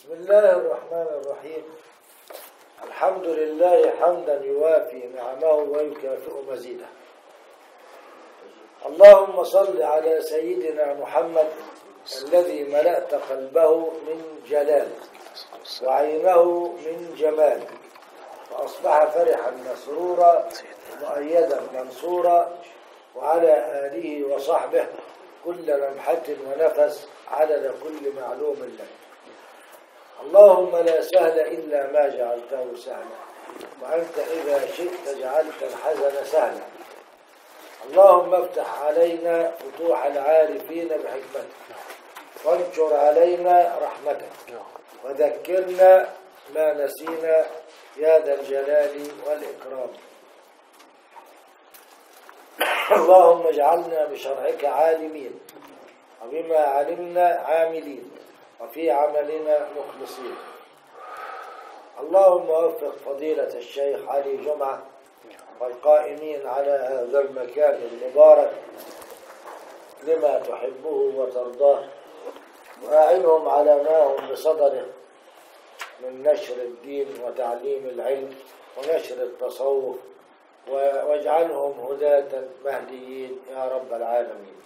بسم الله الرحمن الرحيم. الحمد لله حمدا يوافي نعمه ويكافئ مزيده. اللهم صل على سيدنا محمد الذي ملأت قلبه من جلال وعينه من جمال وأصبح فرحا مسرورا مؤيدا منصورا وعلى آله وصحبه كل لمحة ونفس عدد كل معلوم لك. اللهم لا سهل إلا ما جعلته سهلا. وأنت إذا شئت جعلت الحزن سهلا. اللهم افتح علينا فتوح العارفين بحكمتك. وانشر علينا رحمتك. وذكرنا ما نسينا يا ذا الجلال والإكرام. اللهم اجعلنا بشرعك عالمين. وبما علمنا عاملين. وفي عملنا مخلصين. اللهم وفق فضيلة الشيخ علي جمعة والقائمين على هذا المكان المبارك لما تحبه وترضاه وأعنهم على ما هم بصدره من نشر الدين وتعليم العلم ونشر التصوف واجعلهم هداة مهديين يا رب العالمين.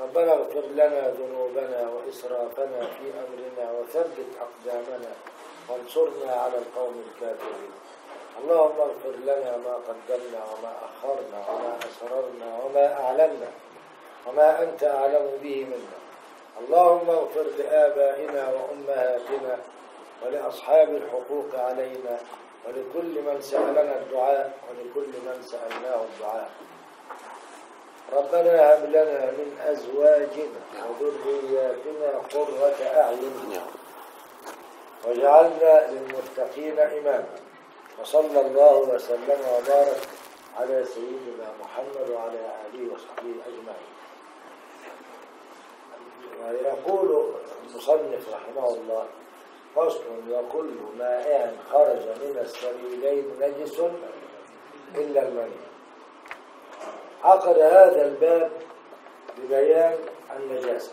ربنا اغفر لنا ذنوبنا وإسرافنا في أمرنا وثبت أقدامنا وانصرنا على القوم الكافرين. اللهم اغفر لنا ما قدمنا وما أخرنا وما أسررنا وما أعلنا وما أنت أعلم به منا. اللهم اغفر لآبائنا وأمهاتنا ولأصحاب الحقوق علينا ولكل من سألنا الدعاء ولكل من سألناه الدعاء. ربنا هب لنا من أزواجنا وذرياتنا قرة أعين. واجعلنا للمتقين إماما. وصلى الله وسلم وبارك على سيدنا محمد وعلى آله وصحبه أجمعين. ويقول المصنف رحمه الله فصل وكل مائع خرج من السبيلين نجس إلا المني. عقد هذا الباب ببيان النجاسة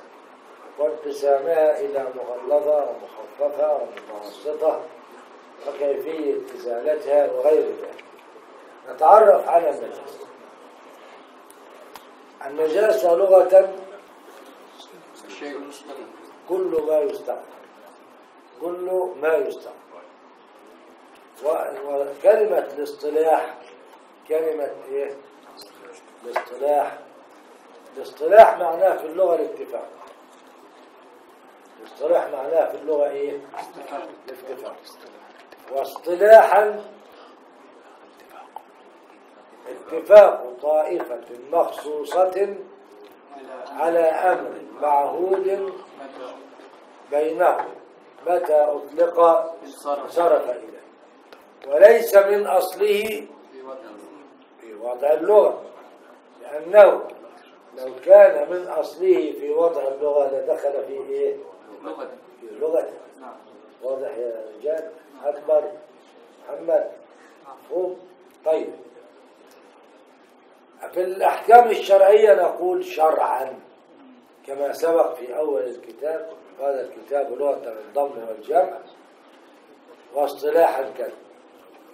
وانقسامها إلى مغلظة ومخففة ومتوسطة وكيفية إزالتها وغير ذلك. نتعرف على النجاسة. النجاسة لغة كل ما يستقبل. كل ما يستقبل. و- وكلمة الاصطلاح كلمة إيه؟ الاصطلاح الاصطلاح معناه في اللغة الاتفاق. الاصطلاح معناه في اللغة إيه؟ الاتفاق واصطلاحا اتفاق طائفة مخصوصة على أمر معهود بينهم متى أطلق صرف إليه. وليس من أصله في وضع اللغة. لأنه لو كان من أصله في وضع اللغة لدخل في إيه؟ في لغة. نعم. واضح يا رجال؟ أكبر. محمد. مفهوم؟ طيب. في الأحكام الشرعية نقول شرعا كما سبق في أول الكتاب. هذا الكتاب لغة الضم والجمع واصطلاحا كذا.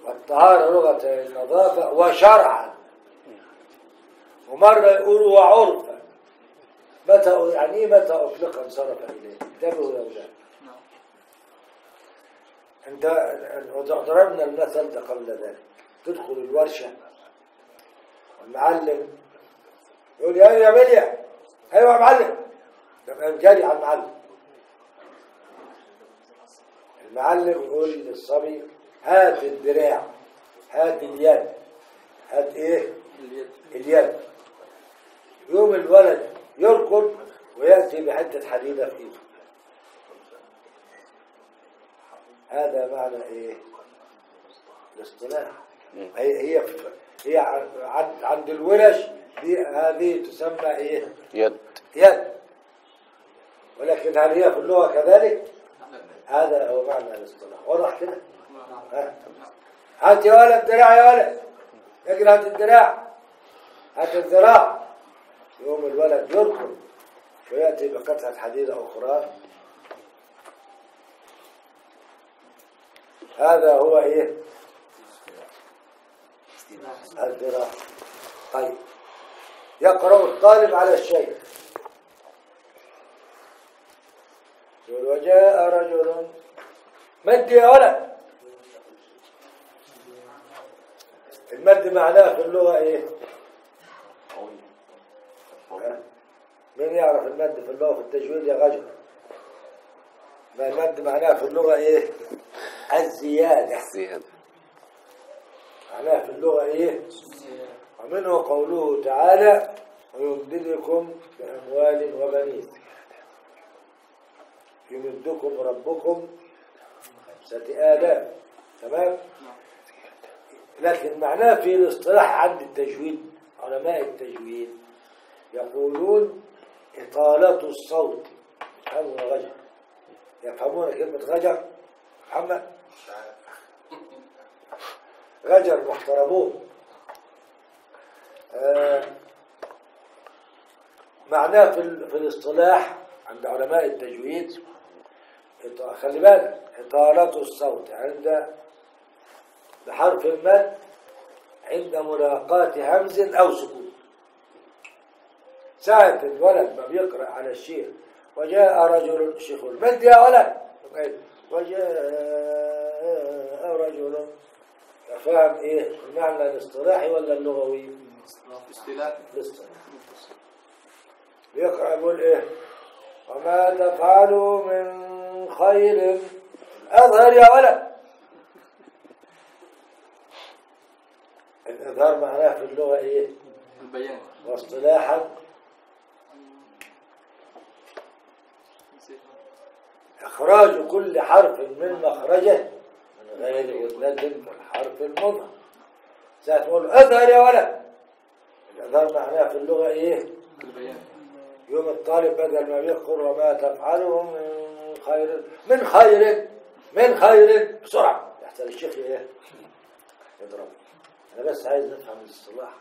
والطهارة لغة النظافة وشرعا. ومرة يقولوا وعرفا متى يعني إيه متى أطلق أنصرف إليه؟ انتبهوا يا أولاد انت ضربنا المثل ده قبل ذلك. تدخل الورشة. والمعلم يقول يا يا مليا. أيوه يا معلم. تبقى جاري على المعلم. المعلم يقول للصبي هات الدراع هات اليد. هات إيه؟ اليد. اليد. يوم الولد يركض ويأتي بحتة حديدة في إيده. هذا معنى إيه؟ الاصطلاح. هي هي هي عند عند الورش دي هذه تسمى إيه؟ يد. يد. ولكن هل هي في اللغة كذلك؟ هذا هو معنى الاصطلاح. واضح كده؟ ها؟ هات يا ولد الدراع يا ولد. اجري هات الدراع. هات الذراع. يوم الولد يركض ويأتي بقطعة حديدة أخرى هذا هو إيه؟ الدراسة طيب. يقرأ الطالب على الشيء. يقول وجاء رجل مد يا ولد. المد معناه في اللغة إيه ها؟ مين يعرف المد في اللغة في التجويد يا رجل ما المد معناه في اللغة إيه؟ الزيادة. زيادة معناه في اللغة إيه؟ ومنه قوله تعالى ويمددكم بأموال وبنين. يمدكم ربكم خمسة آلاف. تمام؟ لكن معناه في الاصطلاح عند التجويد علماء التجويد يقولون إطالة الصوت. يفهمون غجر يفهمون كلمة غجر؟ محمد؟ غجر محترمون. آه، معناه في, في الاصطلاح عند علماء التجويد خلي بالك إطالة الصوت عند بحرف المد عند ملاقاة همز أو سكون. ساعة الولد ما بيقرأ على الشيخ. وجاء رجل شيخ المد يا ولد. وجاء رجل. فاهم إيه؟ المعنى الاصطلاحي ولا اللغوي؟ اصطلاح الاصطلاحي بيقرأ يقول إيه؟ وما تفعلوا من خير اظهر يا ولد. الاظهار معناه في اللغة إيه؟ البيان. واصطلاحا. إخراج كل حرف من مخرجه من غير في الحرف المظهر ساعة تقول أظهر يا ولد. الإظهار معناه في اللغة إيه؟ البيان يوم الطالب بدل ما يذكر وما تفعله من خير من خير من خير بسرعة. يحصل الشيخ إيه؟ يضرب. أنا بس عايز نفهم الاصطلاح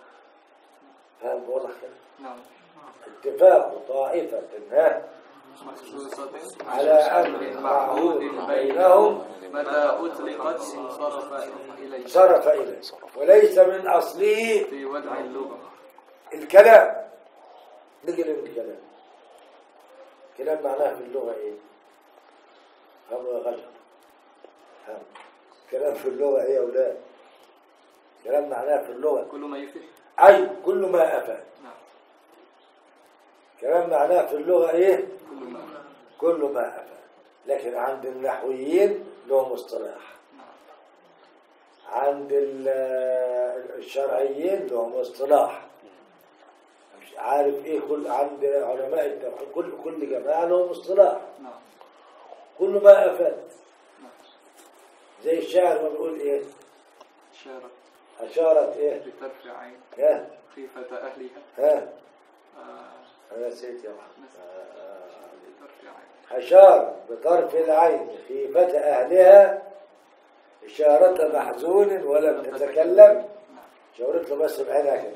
فاهم بوضح كده؟ نعم. اتفاق طائفة ها على أمر معهود بينهم متى أطلقت انصرف إليه. صرف إليه. وليس من أصله في وضع اللغة. الكلام. للكلام الكلام معناه في اللغة إيه؟ هم غجر هم. كلام في اللغة إيه يا أولاد؟ كلام معناه في اللغة. كل ما يفيد أي كل ما أفاد نعم. كلام معناه في اللغة إيه؟ كل ما أفاد لكن عند النحويين لهم اصطلاح عند ال- الشرعيين لهم اصطلاح مش عارف إيه كل عند علماء التوحيد؟ كل كل جماعة لهم اصطلاح نعم كل ما افاد زي الشاعر ما بيقول إيه؟ شارت أشارت إيه؟ بترفع عين ها خيفة أهلها. ها آه، أنا نسيت يا محمد حشار بطرف العين خيفة أهلها إشارة محزون ولم تتكلم. شاورت له بس بعينها كده.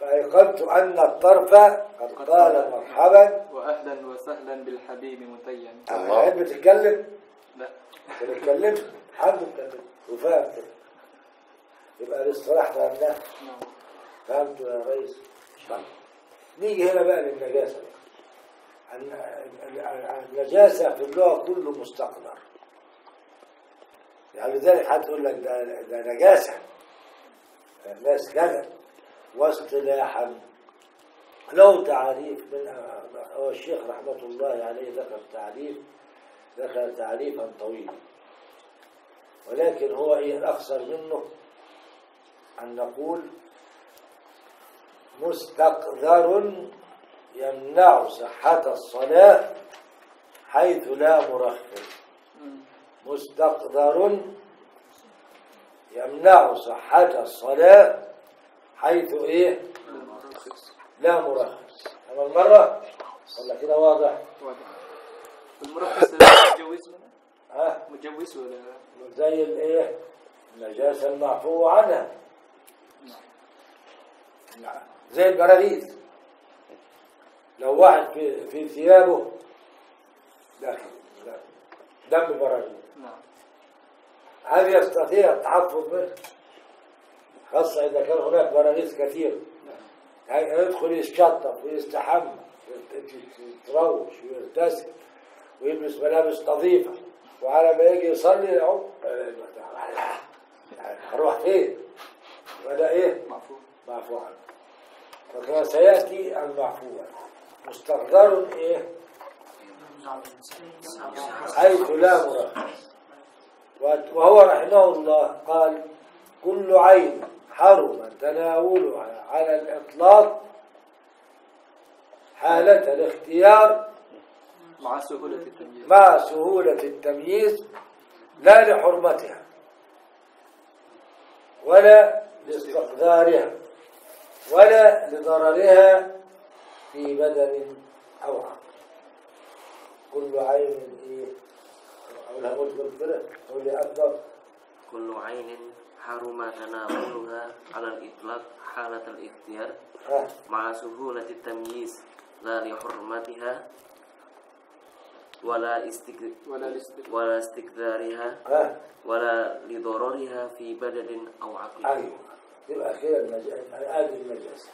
فأيقنت أن الطرف قد قال مرحبا. وأهلا وسهلا بالحبيب متيم أنا بتتكلم؟ لا. بتتكلم؟ حد بتتكلم وفاهم كده يبقى الاصطلاح فهمناه نعم. فهمت يا ريس. نيجي هنا بقى للنجاسة. الن- النجاسة في اللغة كله مستقذر يعني لذلك هتقول لك ده, ده نجاسة. الناس كذا واصطلاحا. له تعريف من هو الشيخ رحمة الله عليه ذكر تعريف ذكر تعريفا طويلا. ولكن هو إيه الأقصر منه؟ أن نقول مستقذر يمنع صحة الصلاة حيث لا مرخص. مم. مستقذر يمنع صحة الصلاة حيث إيه؟ لا مرخص. أما المرة؟ ولا كده واضح. واضح المرخص ولا ها؟ مجوز ولا؟ زي الإيه؟ النجاسة المعفو عنها. نعم. زي البراغيث لو واحد في في ثيابه داخل دم براغيث نعم. هل يستطيع التحفظ منه؟ خاصة إذا كان هناك براغيث كثير. يعني يدخل يتشطف ويستحمى يتروش ويغتسل ويلبس ملابس نظيفة. وعلى ما يجي يصلي يعوم هروح فين؟ ولا إيه؟ معفو معفو عنه فكما سيأتي المعفو عنه مستقدر إيه؟ حيث لا مرخص وهو رحمه الله قال كل عين حرم تناولها على الإطلاق حالة الاختيار مع سهولة التمييز مع سهولة التمييز لا لحرمتها ولا لاستقدارها ولا لضررها في بدن أو عقل. كل عين إيه أقولها مجمل كده أقول لي أكبر. كل عين حرم تناولها على الإطلاق حالة الاختيار ها مع سهولة التمييز لا لحرمتها ولا استك- ولا الاستدلال ولا استكثارها ها ولا لضررها في بدن أو عقل. أيوه. يبقى كده المج- هذه النجاسة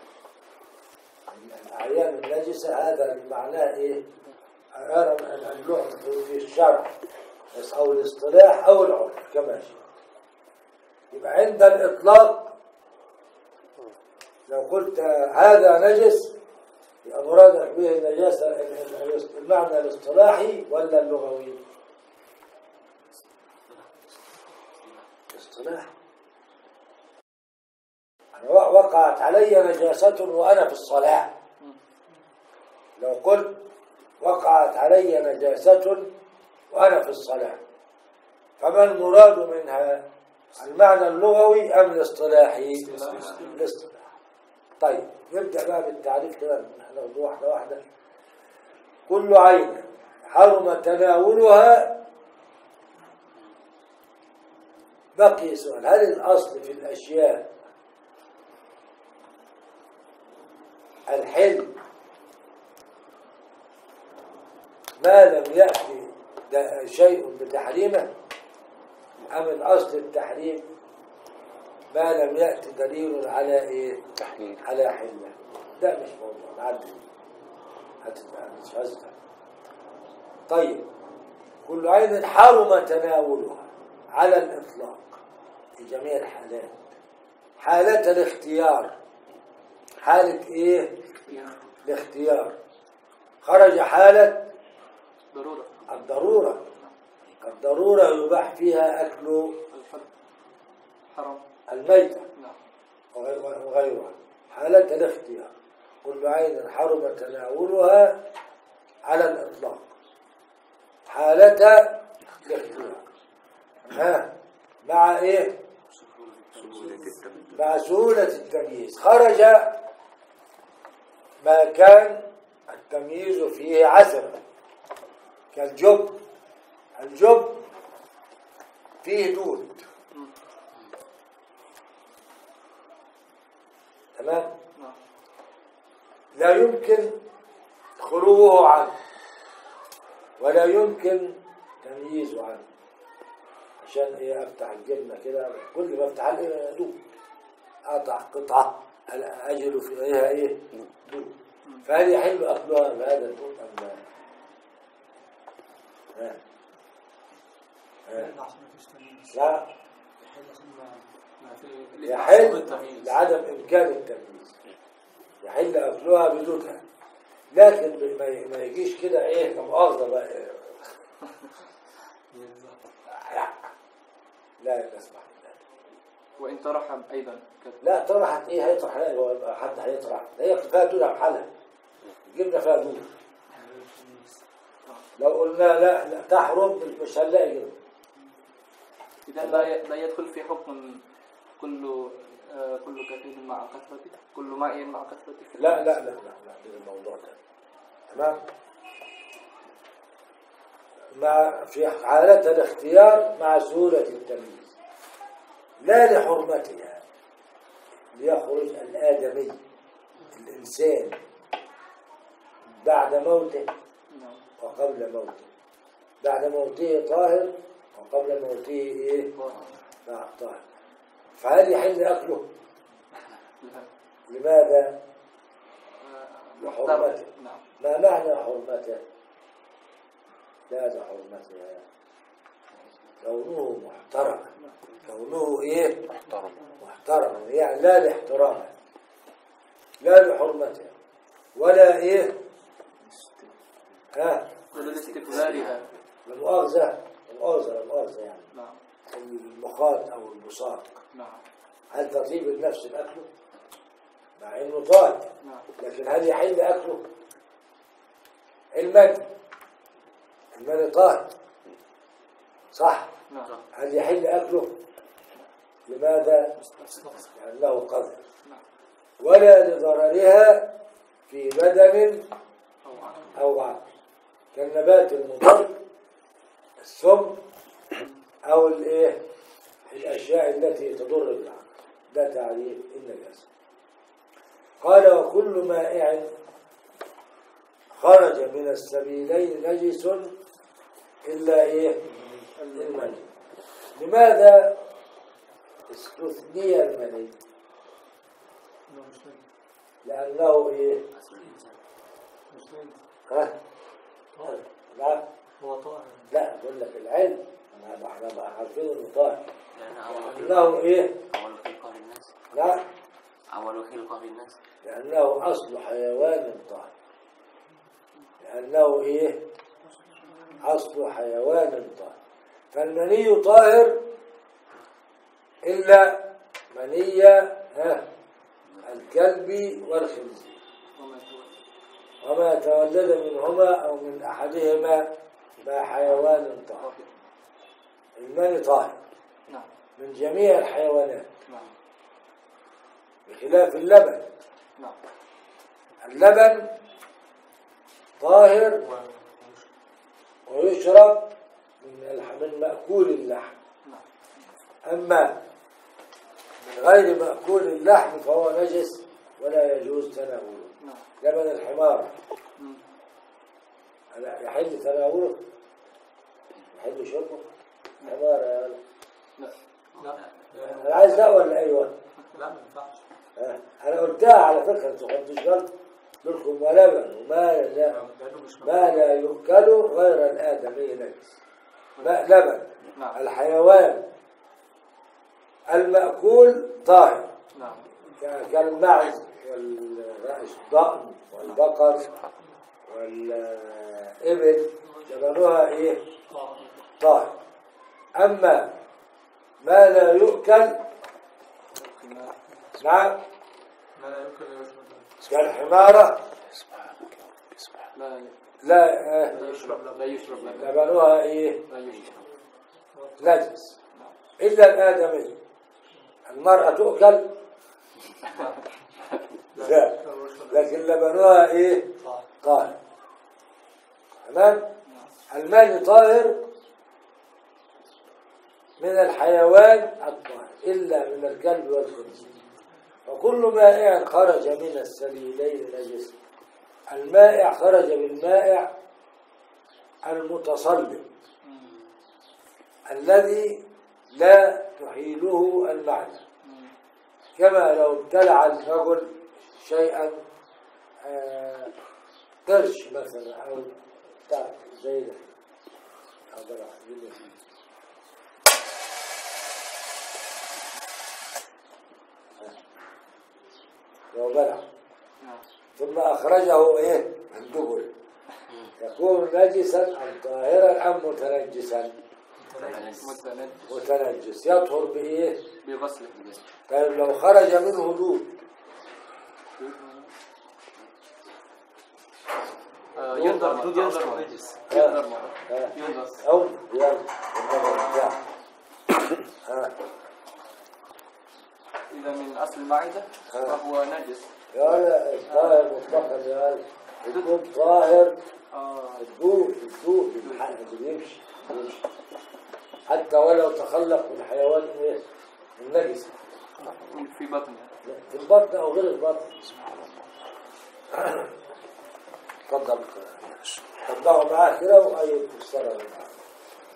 الأعيان النجسة هذا معناه إيه؟ أنا اللغة في الشرع بس أو الاصطلاح أو العرف كما شاء يبقى عند الإطلاق لو قلت هذا نجس يبقى مرادك به النجاسة ال- ال- المعنى الاصطلاحي ولا اللغوي؟ اصطلاح أنا و- وقعت علي نجاسة وأنا في الصلاة. لو قلت وقعت علي نجاسة وأنا في الصلاة فما المراد منها؟ المعنى اللغوي أم الاصطلاحي؟ الاصطلاح. طيب نبدأ بقى بالتعريف كده ناخد واحدة واحدة. كل عين حرم تناولها. بقي سؤال هل الأصل في الأشياء الحل ما لم يأتي شيء بتحريمه. أم الأصل التحريم؟ ما لم يأتي دليل على إيه؟ تحليل على حله ده مش موضوع. مش هزة طيب كل عين حرم تناولها على الإطلاق. في جميع الحالات. حالة الاختيار. حالة إيه؟ الاختيار. خرج حالة ضرورة. الضرورة. الضرورة يباح فيها أكل حرم الميتة. نعم. وغير- وغيرها. حالة الاختيار. كل عين حرم تناولها على الإطلاق. حالة الاختيار. ها؟ مع إيه؟ مع سهولة التمييز. خرج كان التمييز فيه عسرا كالجب. الجب فيه دود. تمام؟ لا يمكن خلوه عنه. ولا يمكن تمييزه عنه. عشان إيه؟ أفتح الجبنة كده. كل ما أفتح ادوب أقطع قطعة. أجل فيها إيه؟ دوب فهل يحل اكلها بهذا الدوب ام لا؟ ها؟ ها؟ لا يحل لعدم إمكان التمييز يحل أكلها بدونها لكن ما ما يجيش كده إيه كمؤاخذة بقى إيه. لا لا بالله. وإن طرح أيضا لا طرحت إيه هيطرح حد هيطرح هي فيها دودة بحالها الجبنة فيها دودة لو قلنا لا لا تحرم مش هنلاقي جبنة إذا لا لا يدخل في حكم كل آه، كل كثير مع كثرته كل ماء مع كثرته لا لا لا لا لا الموضوع ده. تمام؟ مع في حالة الاختيار مع سهولة التمييز. لا لحرمتها ليخرج الآدمي الإنسان بعد موته. نعم. وقبل موته. بعد موته طاهر قبل موته إيه؟ نعم طاهر. فهل يحل أكله؟ لماذا؟ لحرمته. نعم. ما معنى حرمته؟ ماذا حرمتها كونه محترم. كونه إيه؟ محترم. محترم. يعني لا لاحترامه. لا لحرمته. ولا إيه؟ ها؟ لاستقلالها المؤاخذة المؤاخذة المؤاخذة يعني. نعم. المخاط أو البصاق نعم. هل تطيب النفس الأكل؟ مع إنه طاهر. نعم. لكن هل يحل أكله؟ المني المني طاهر. صح. نعم. هل يحل أكله؟ لماذا؟ لأنه قذر. نعم. ولا لضررها في بدن أو عقل. أو عقل. كالنبات المضر السم أو الإيه؟ الأشياء التي تضر بالعقل ده تعريف النجاسة قال وكل مائع خرج من السبيلين نجس إلا إيه؟ المني لماذا استثني المني؟ لأنه إيه؟ أصل لا. هو طاهر لا بقول لك العلم. إحنا إحنا بقى عارفين إنه طاهر أول لأنه إيه؟ أول خلقة للناس لا. أول خلقة للناس لأنه أصل حيوان طاهر لأنه إيه؟ أصل حيوان طاهر فالمني طاهر إلا مني ها الكلب والخنزير. وما تولد منهما أو من أحدهما ما حيوان طاهر. المني طاهر. نعم. من جميع الحيوانات. نعم. بخلاف اللبن. نعم. اللبن طاهر ويشرب من مأكول اللحم. أما من غير مأكول اللحم فهو نجس ولا يجوز تناوله. لبن الحمار. هلا يحل تناوله يحل شربه. حمار يا ولد. لا لا أنا عايز ده ولا أيوه لا ما ينفعش؟ أنا قلتها على فكرة خدتوش بالكم. لكم ولبن وما لا ما لا يؤكل غير الآدمي نجس لبن. الحيوان المأكول طاهر. نعم. كالمعز والضأن والبقر والإبل لبنها إيه؟ طاهر. أما ما لا يؤكل نعم. ما لا يمكن أن يشرب كالحمارة لا. لا آه، لا يشرب لا يشرب لبن. لبنها إيه؟ لا يشرب. نجس. إلا الآدمي. المرأة تؤكل. لا لكن لبنها إيه طاهر. تمام؟ المال طاهر من الحيوان الطاهر إلا من الكلب والخنزير وكل مائع خرج من السبيلين نجس. المائع خرج بالمائع المتصلب. الذي لا تحيله المعنى. كما لو ابتلع الرجل شيئا قرش مثلا أو بتاع زي أو. آه. لو بلع ثم أخرجه إيه؟ من دبل يكون نجسا ام طاهرا أم متنجسا؟ متنجس. يطهر بإيه؟ بغسله. طيب لو خرج منه دود آه، ينظر مرة. ينظر مرة. ينظر. آه. ينظر أو يلا إذا من أصل المعدة فهو نجس. يا ولا طاهر مطلقا يا يكون طاهر. آه، الدود الدود بالحق بيمشي حتى ولو تخلق من حيوان إيه؟ النجس في بطنها في البطن أو غير البطن. اتفضل طبقوا معاه كده وأي تفسرها معاه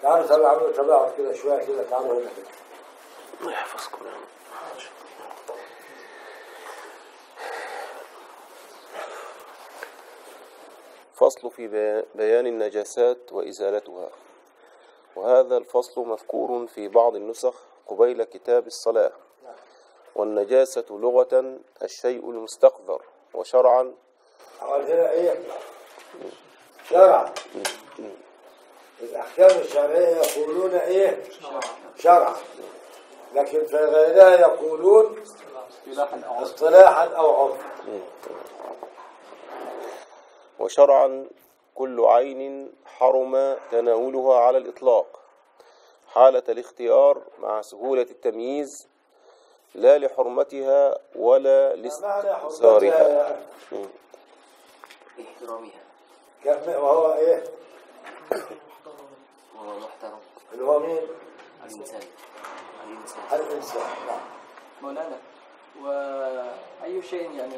تعالوا تعالوا اعملوا تباعد كده شوية كده تعالوا هنا. كده الله يحفظكم يا رب. فصل في بي- بيان النجاسات وإزالتها. وهذا الفصل مذكور في بعض النسخ قبيل كتاب الصلاة. والنجاسة لغة الشيء المستقذر وشرعا. أقول هنا إيه؟ شرع. الأحكام الشرعية يقولون إيه؟ شرع. لكن في غيرها يقولون اصطلاحا أو عرفا. اصطلاحا أو عرفا وشرعا كل عين حرم تناولها على الإطلاق. حالة الاختيار مع سهولة التمييز لا لحرمتها ولا لاستثارها كم- وهو إيه؟ وهو محترم اللي هو مين؟ الإنسان الإنسان الإنسان نعم. مولانا وأي شيء يعني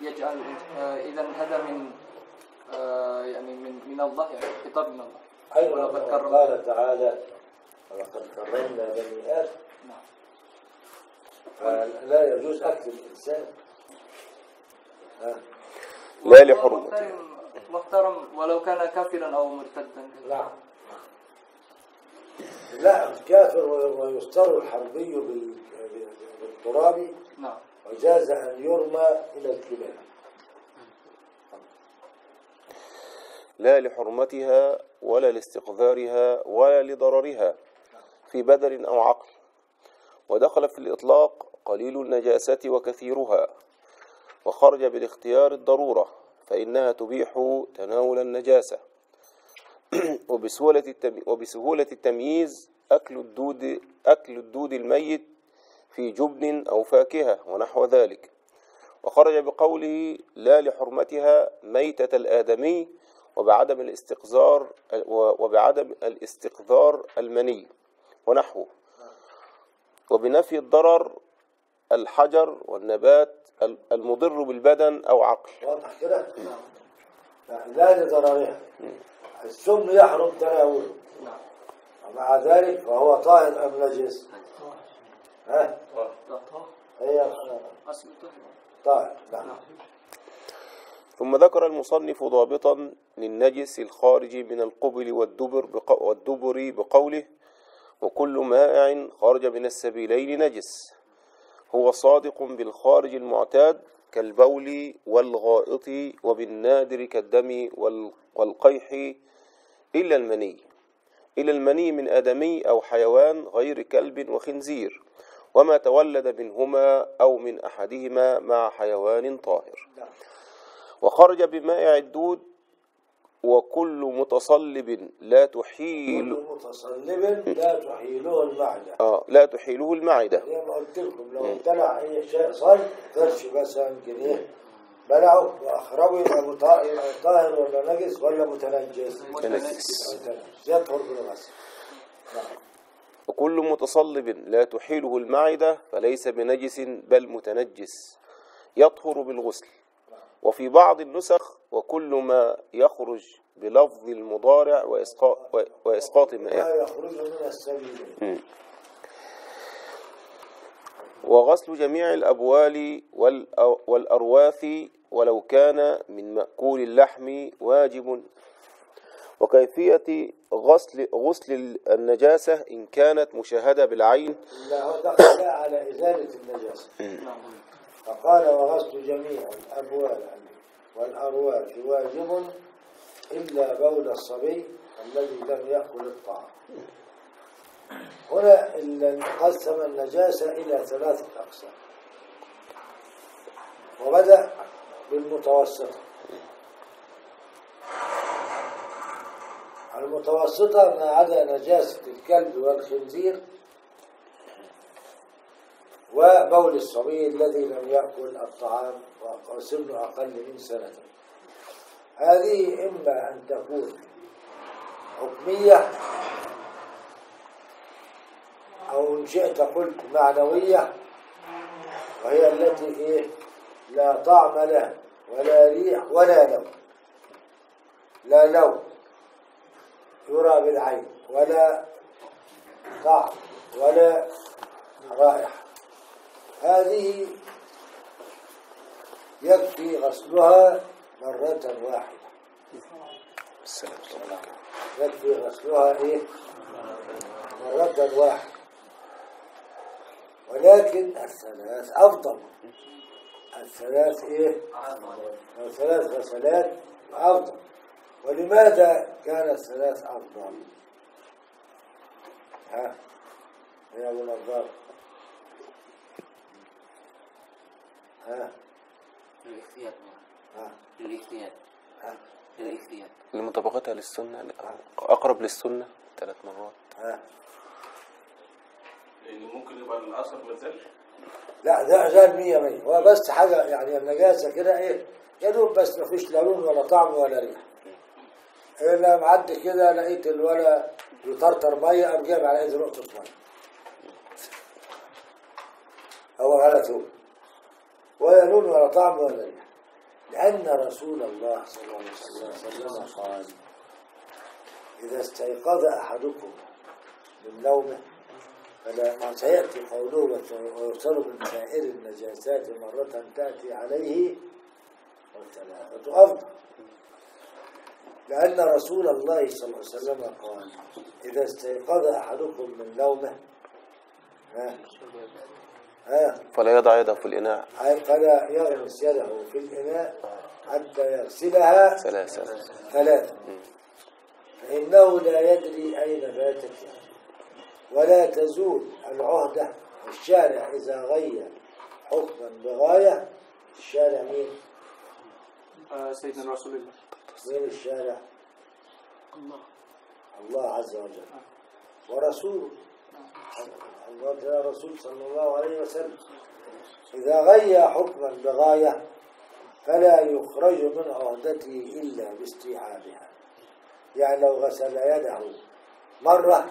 يجعل آه، إذا هذا من آه، يعني من من الله يعني خطاب من الله. أيضا ولقد كرم قال تعالى ولقد كرمنا بني آدم. نعم. فلا يجوز أكل الإنسان. ها؟ لا لحرمته. محترم ولو كان كافرا أو مرتدا. نعم. لا الكافر ويستر الحربي بال- بالتراب. نعم. وجاز أن يرمى إلى الكلاب لا لحرمتها ولا لاستقذارها ولا لضررها في بدن أو عقل. ودخل في الإطلاق قليل النجاسة وكثيرها وخرج بالاختيار الضرورة. فإنها تبيح تناول النجاسة وبسهولة. وبسهولة التمييز أكل الدود أكل الدود الميت في جبن أو فاكهة ونحو ذلك وخرج بقوله لا لحرمتها ميتة الآدمي وبعدم الاستقذار وبعدم الاستقذار المني ونحوه وبنفي الضرر الحجر والنبات المضر بالبدن أو عقل. واضح كده لا لضررها السم يحرم تناوله ومع ذلك فهو طاهر أم نجس؟ ها؟ هي طاهر. نعم. ثم ذكر المصنف ضابطا للنجس الخارج من القبل والدبر والدبر بقوله وكل مائع خرج من السبيلين نجس. هو صادق بالخارج المعتاد كالبول والغائط وبالنادر كالدم وال- والقيح إلا المني إلى المني من آدمي أو حيوان غير كلب وخنزير وما تولد منهما أو من أحدهما مع حيوان طاهر. وخرج بمائع الدود وكل متصلب لا تحيل. كل متصلب لا تحيله المعدة. آه لا تحيله المعدة. زي ما قلت لكم لو ابتلع أي شيء صلب قرش مثلا جنيه بلعه واخرجه يبقى طاهر ولا نجس ولا متنجس. متنجس. متنجس. يدخل بالغسل نعم. وكل متصلب لا تحيله المعدة فليس بنجس بل متنجس. يطهر بالغسل. وفي بعض النسخ وكل ما يخرج بلفظ المضارع وإسقاط, وإسقاط السبيل وغسل جميع الأبوال والأ- والأرواث ولو كان من مأكول اللحم واجب. وكيفية غسل غسل النجاسة إن كانت مشاهدة بالعين. لا على إزالة النجاسة. فقال وغسل جميع الأبوال والأرواح واجب إلا بول الصبي الذي لم يأكل الطعام. هنا قسم النجاسة إلى ثلاثة أقسام. وبدأ بالمتوسطة. المتوسطة ما عدا نجاسة الكلب والخنزير وبول الصبي الذي لم يأكل الطعام وسنه أقل من سنة. هذه إما أن تكون حكمية أو إن شئت قلت معنوية وهي التي إيه؟ لا طعم لها ولا ريح ولا لون. لا لون يرى بالعين ولا طعم ولا رائحة. هذه يكفي غسلها مرة واحدة. السلام يكفي غسلها إيه؟ مرة واحدة. ولكن الثلاث أفضل. الثلاث إيه؟ الثلاث غسلات أفضل. ولماذا كان الثلاث أفضل؟ ها؟ يا أبو ها. للاختيار. ها. للاختيار. ها. للاختيار. لمطابقتها للسنة أقرب للسنة ثلاث مرات. ها. لأن ممكن يبقى الاثر ما زالش لا ده زال مية مية. هو بس حاجة يعني النجاسة كده إيه؟ يا دوب بس مفيش لا لون ولا طعم ولا ريحة. إلا معدي كده لقيت الولا يطرطر مية قام جايب على ايدي نقطة مية هو غلط هو. ولا لون ولا طعم ولا ريحة لأن رسول الله صلى الله عليه وسلم قال إذا استيقظ أحدكم من نومه فلا ما سيأتي قوله ويغسل من سائر النجاسات مرة تأتي عليه والثلاثة أفضل لأن رسول الله صلى الله عليه وسلم قال إذا استيقظ أحدكم من نومه فلا يضع يده في الإناء. فلا يغمس يده في الإناء حتى يغسلها ثلاثة. ثلاثة. فإنه لا يدري أين باتت. ولا تزول العهدة الشارع إذا غير حكما بغاية. الشارع مين؟ آه، سيدنا رسول الله. مين الشارع؟ الله. الله عز وجل. ورسوله الله يا رسول صلى الله عليه وسلم إذا غير حكما بغاية فلا يخرج من عهدته إلا باستيعابها. يعني لو غسل يده مرة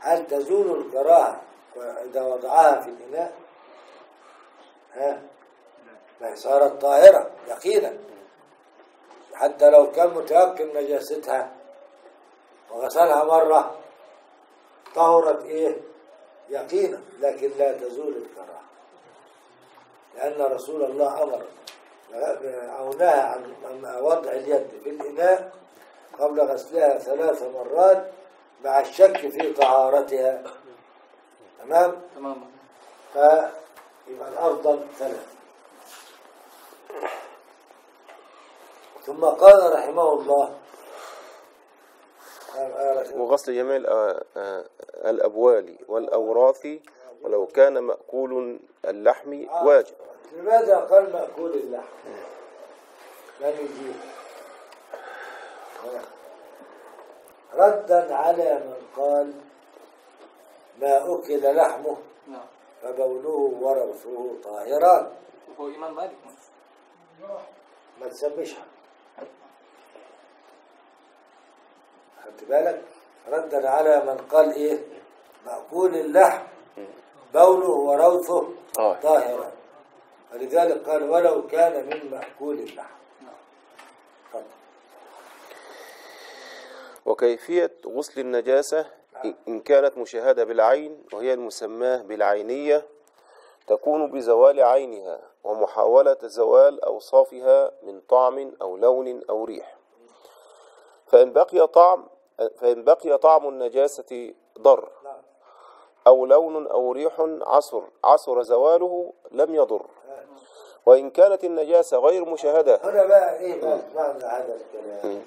هل تزول الكراهة إذا وضعها في الإناء ها؟ ما صارت طاهرة يقينا. حتى لو كان متيقن نجاستها وغسلها مرة طهرت إيه؟ يقينا لكن لا تزول الكراهة لأن رسول الله أمر أو نهى عن وضع اليد في الإناء قبل غسلها ثلاث مرات مع الشك في طهارتها. تمام؟ تماما فيبقى الأفضل ثلاث. ثم قال رحمه الله وغسل جميع الأ- آه، الأبوال والأوراث ولو كان مأكول اللحم واجب. لماذا قال مأكول اللحم؟ لم يجيب. ردا على من قال ما أكل لحمه نعم. فبوله ورثه طاهران وهو إمام مالك. ما تسميشها خدت بالك؟ ردا على من قال إيه؟ مأكول اللحم بوله وروثه طاهر. طاهرا. فلذلك قال ولو كان من مأكول اللحم. وكيفية غسل النجاسة؟ إن كانت مشاهدة بالعين وهي المسماة بالعينية تكون بزوال عينها ومحاولة زوال أوصافها من طعم أو لون أو ريح. فإن بقي طعم فإن بقي طعم النجاسة ضر نعم. أو لون أو ريح عصر عصر زواله لم يضر. وإن كانت النجاسة غير مشاهدة. هنا بقى إيه؟ بقى معنى هذا الكلام.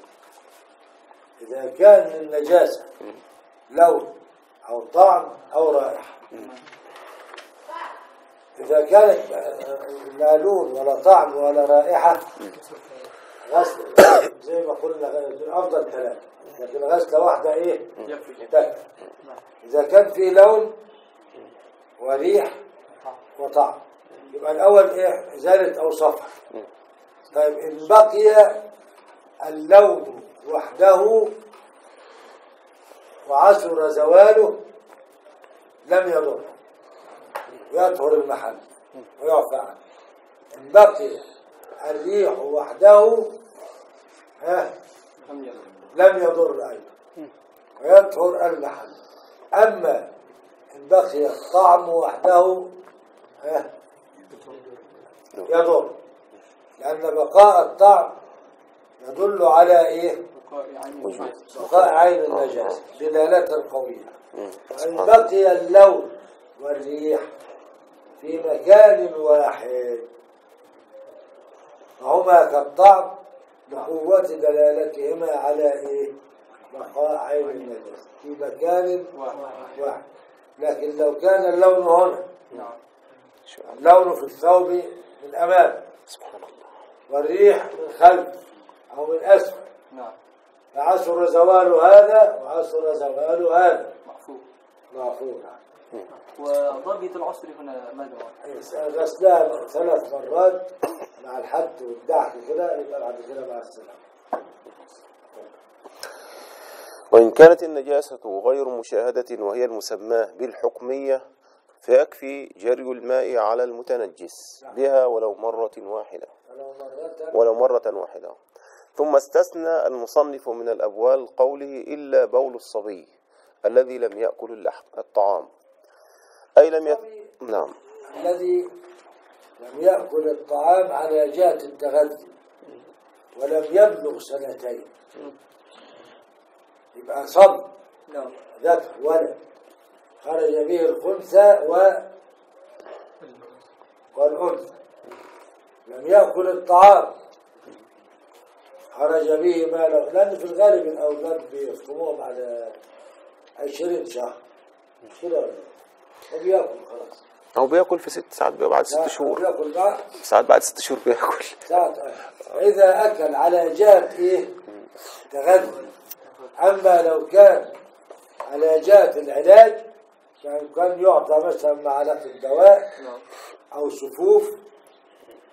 إذا كان النجاسة لون أو طعم أو رائحة. إذا كانت لا لون ولا طعم ولا رائحة غسل. زي ما قلنا أفضل ثلاثة لكن غسلة واحدة إيه؟ يكفي. تكفي. إذا كان في لون وريح وطعم. يبقى الأول إيه؟ إزالة أوصافها طيب إن بقي اللون وحده وعسر زواله لم يضر. يطهر المحل ويعفى عنه. إن بقي الريح وحده ها؟ لم يضر أيضا. ويطهر المحل. أما إن بقي الطعم وحده ها، يضر. لأن بقاء الطعم يدل على إيه؟ بقاء عين النجاسة. بقاء عين النجاسة دلالة قوية. وإن بقي اللون والريح في مكان واحد فهما كالطعم لقوة دلالتهما على إيه؟ بقاء عين النجاسة في مكان واحد. واحد لكن لو كان اللون هنا. نعم. اللون في الثوب من أمام. سبحان الله. والريح من خلف أو من أسفل. نعم. فعسر زوال هذا وعسر زوال هذا. محفوظ معفور وضابط العسر هنا ماذا هو؟ غسلها ثلاث مرات. مع الحد والدعك كده يبقى بعد كده مع السلامة وإن كانت النجاسة غير مشاهدة وهي المسماة بالحكمية فيكفي جري الماء على المتنجس بها ولو مرة واحدة. ولو مرة واحدة. ثم استثنى المصنف من الأبوال قوله إلا بول الصبي الذي لم يأكل اللحم الطعام. أي لم يت... نعم. الذي لم يأكل الطعام على جهة التغذي ولم يبلغ سنتين. يبقى صب نعم. ذكر ولد. خرج به الخنثى و والأنثى. لم يأكل الطعام. خرج به ما له. لأن في الغالب الأولاد بيفطموهم على عشرين شهر. مش كده ولا؟ وبياكل خلاص. أو بياكل في ست ساعات بعد ست شهور. بياكل بقى ساعات بعد ست شهور بياكل. ساعة فإذا أكل على جهة إيه؟ تغذي. أما لو كان على جهة العلاج كان كان يعطى مثلا معلقة دواء نعم. أو صفوف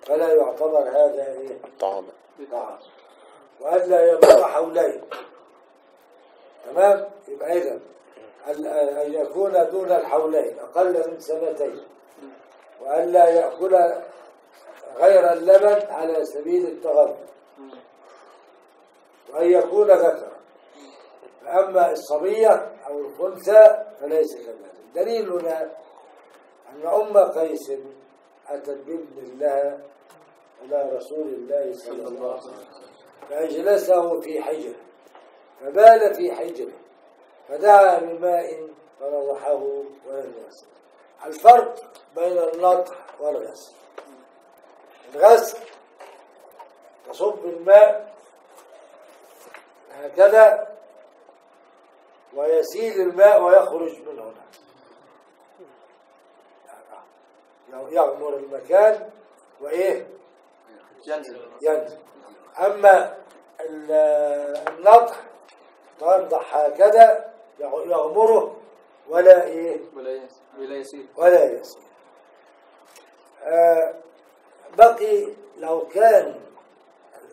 فلا يعتبر هذا إيه؟ طعاما طعام. وألا يمر حولين. تمام؟ يبقى إذا أن يكون دون الحولين أقل من سنتين. وألا يأكل غير اللبن على سبيل التغذي. وأن يكون ذكرا. فأما الصبية أو الخنثى فليس كذلك دليلنا أن أم قيس أتت بابن لها إلى رسول الله صلى الله عليه وسلم. فأجلسه في حجره فبال في حجره فدعا بماء فنضحه ولم يغسل الفرق بين النطح والغسل. الغسل تصب الماء هكذا ويسيل الماء ويخرج من هنا يغمر المكان وإيه؟ ينزل. ينزل. أما ال- النطح تنضح هكذا يغمره ولا إيه؟ ولا ينزل. ولا آه بقي لو كان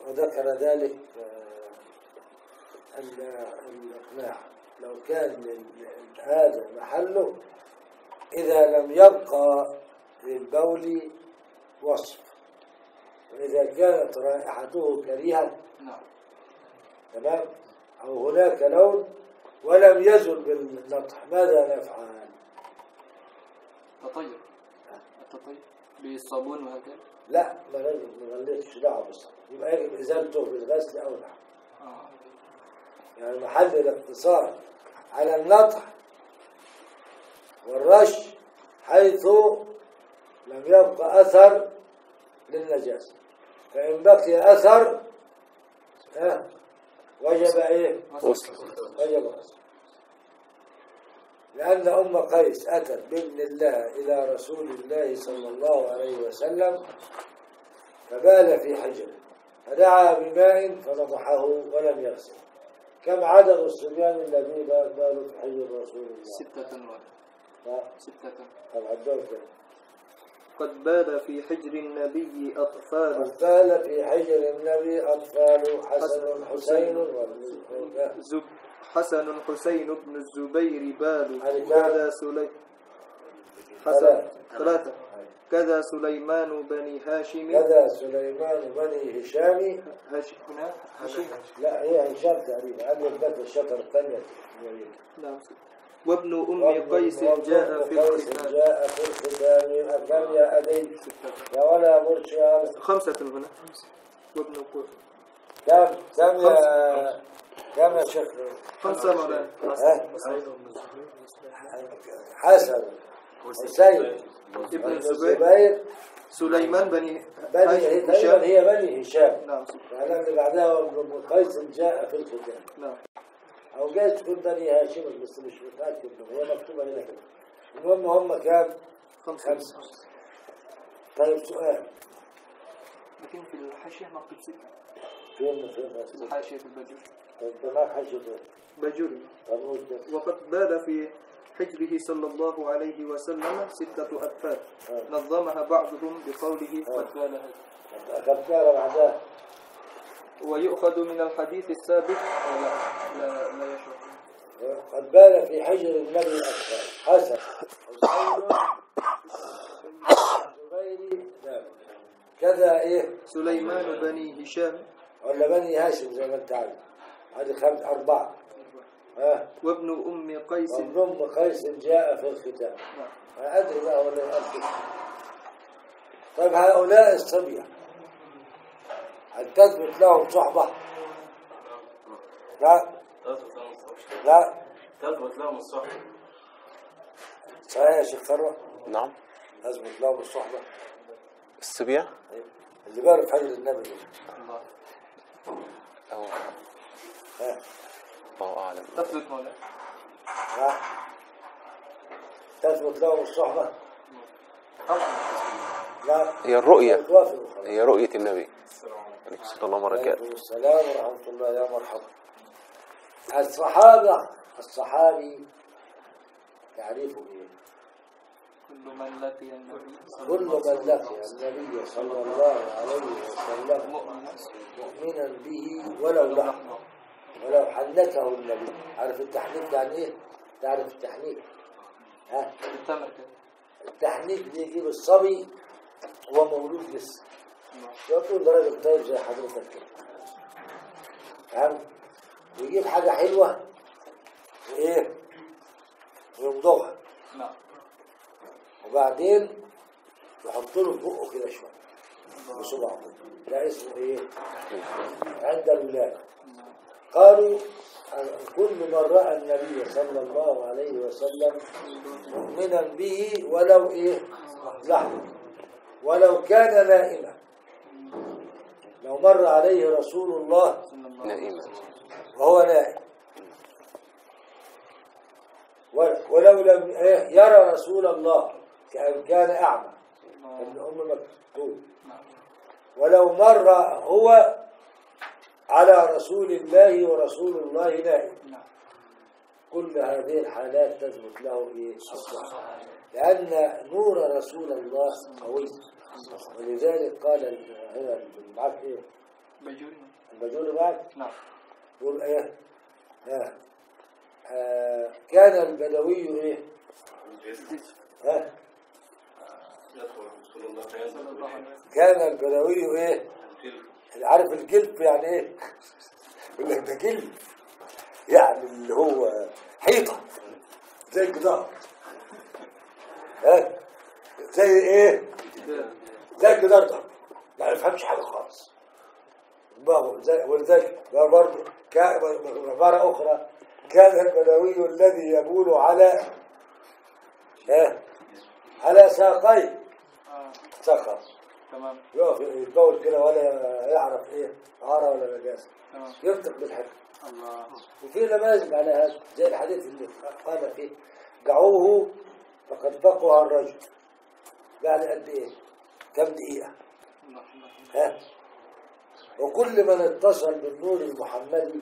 وذكر ذلك آه، ال- الإقناع لو كان هذا محله إذا لم يبقى للبول وصف. وإذا كانت رائحته كريهة نعم. تمام؟ أو هناك لون ولم يزل بالنطح ماذا نفعل؟ تطير. التطير. بالصابون وهكذا؟ لا ما غليتش دعوه بالصبر يبقى يجب ازالته بالغسل أو نحو آه. يعني محل الاقتصار على النطح والرش حيث لم يبقى أثر للنجاسه فإن بقي أثر ها وجب إيه؟ وصل. وجب غسل. لأن أم قيس أتت بابن الله إلى رسول الله صلى الله عليه وسلم فبال في حجره فدعا بماء فنضحه ولم يغسل. كم عدد الصبيان الذين بالوا في حجر رسول الله؟ ستة واحد. ستة. طب. قد بال في حجر النبي أطفال. قد في حجر النبي أطفال حسن حسين وابن زب حسن حسين بن الزبير بال علي وهذا سليم حسن. ثلاثة. كذا سليمان بني هاشم. كذا سليمان بني هشام. هاشم. هنا؟ هاشم. لا هي هشام تقريبا. قبل البيت الشطر الثانية. نعم. وابن أم قيس جاء في قيس الختان جاء في الختان كم يا أبي. يا ولا هذا خمسة هنا. وابن قيس. كم؟ كم يا كم يا شيخ خمسة مولانا ها؟ حسن حسين. ابن الزبير. سليمان بني بني هشام. هي بني هشام. نعم. يعني اللي بعدها ابن قيس جاء في الختان نعم. أو جايز تكون بني هاشم بس مش متاكد هي مكتوبه هنا كده المهم هم كام؟ خمسة. خمسة. طيب سؤال. لكن في الحاشية مكتوب ستة. طب قول كده. وقد بال في حجره صلى الله عليه وسلم ستة أطفال. نظمها بعضهم بقوله قد بال هذا. اخذتها بعدها ويؤخذ من الحديث السابق. لا لا, لا يشرح قد بال في حجر النبي حسن كذا إيه سليمان بني هشام. ولا بني هاشم زي ما انت عارف. هذه خمس أربعة. ها؟ وابن أم قيس. وابن أم قيس جاء في الختام. ما أدري بقى ولا يأكد طيب هؤلاء الصبية هل تثبت لهم صحبة؟ لا. تثبت لهم الصحبة لا. تثبت لهم الصحبة. صحيح يا شيخ ثروة نعم. تثبت لهم الصحبة. الصبية اللي قالوا في حجر النبي. دول. ها الله أعلم تثبت مولانا تثبت لهم الصحبة؟ لا هي الرؤية. هي رؤية النبي عليه الصلاة والسلام وبركاته عليكم السلام ورحمة الله يا مرحبا الصحابة الصحابي تعريفه إيه؟ كل من لقي النبي صلى كل الله عليه من لقي النبي صلى الله عليه وسلم مؤمنا به ولو لحظة ولو حنكه النبي. عارف التحنيك يعني إيه؟ تعرف التحنيك. ها؟ التحنيك بيجيب الصبي هو مولود لسه. يقول ده راجل طيب زي حضرتك كده؟ فاهم ويجيب حاجة حلوة وإيه؟ ويمضغها نعم. وبعدين يحط له في بقه كده شوية. بصبعه ده اسمه إيه؟ عند الولادة قالوا كل من رأى النبي صلى الله عليه وسلم مؤمنا به ولو إيه؟ لحظة. ولو كان نائما. لو مر عليه رسول الله نائما. وهو نائم. ول- ولو لم إيه؟ يرى رسول الله. كأن كان أعمى ابن أم مكتوب. ولو مر هو على رسول الله ورسول الله نائم نعم. كل هذه الحالات تثبت له إيه؟ الصحة لأن نور رسول الله قوي. ولذلك قال ال- هنا معك إيه؟ بجوري البجول معك نعم. يقول إيه؟ ها. آه كان البدوي إيه؟ ها يدخل رسول الله فينزل صلى الله عليه وسلم كان البدوي إيه؟ عارف الجلف يعني إيه؟ يقول لك ده جلف. يعني اللي هو حيطة. زي الجدار. ها؟ زي إيه؟ زي الجدار ده. ما يفهمش حاجة خالص. ولذلك برضه مرة أخرى كان البدوي الذي يبول على ها؟ على ساقيه. سخر. تمام. يقف يتبول كده ولا يعرف إيه عارة ولا تمام. ينطق بالحكم الله. وفي نماذج على هذا زي الحديث اللي قال فيه. دعوه فقد فقه الرجل. بعد قد إيه؟ كم الله الله ها؟ وكل من اتصل بالنور المحمدي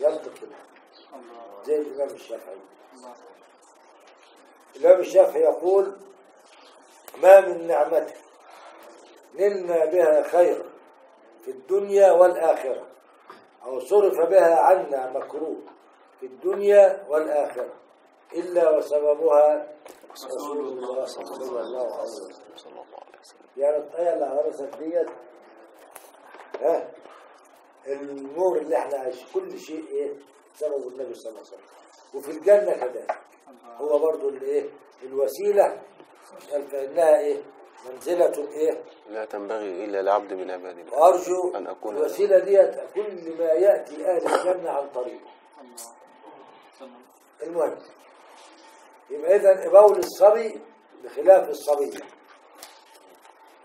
ينطق بالحكم الله. زي الإمام الشافعي. الله. الإمام الشافعي يقول ما من نعمة نلنا بها خير في الدنيا والآخرة أو صرف بها عنا مكروه في الدنيا والآخرة إلا وسببها رسول الله صلى الله عليه وسلم. يعني الطاقة اللي غرست ديت ها النور اللي إحنا عايشين كل شيء إيه؟ سبب النبي صلى الله عليه وسلم. وفي الجنة كذلك. هو برضو الايه الوسيلة فإنها إيه منزلة إيه؟ لا تنبغي إلا لعبد من عباد الله. وأرجو أن أكون الوسيلة ديت كل ما يأتي أهل الجنة عن طريقه. المهم يبقى إذا بول الصبي بخلاف الصبية.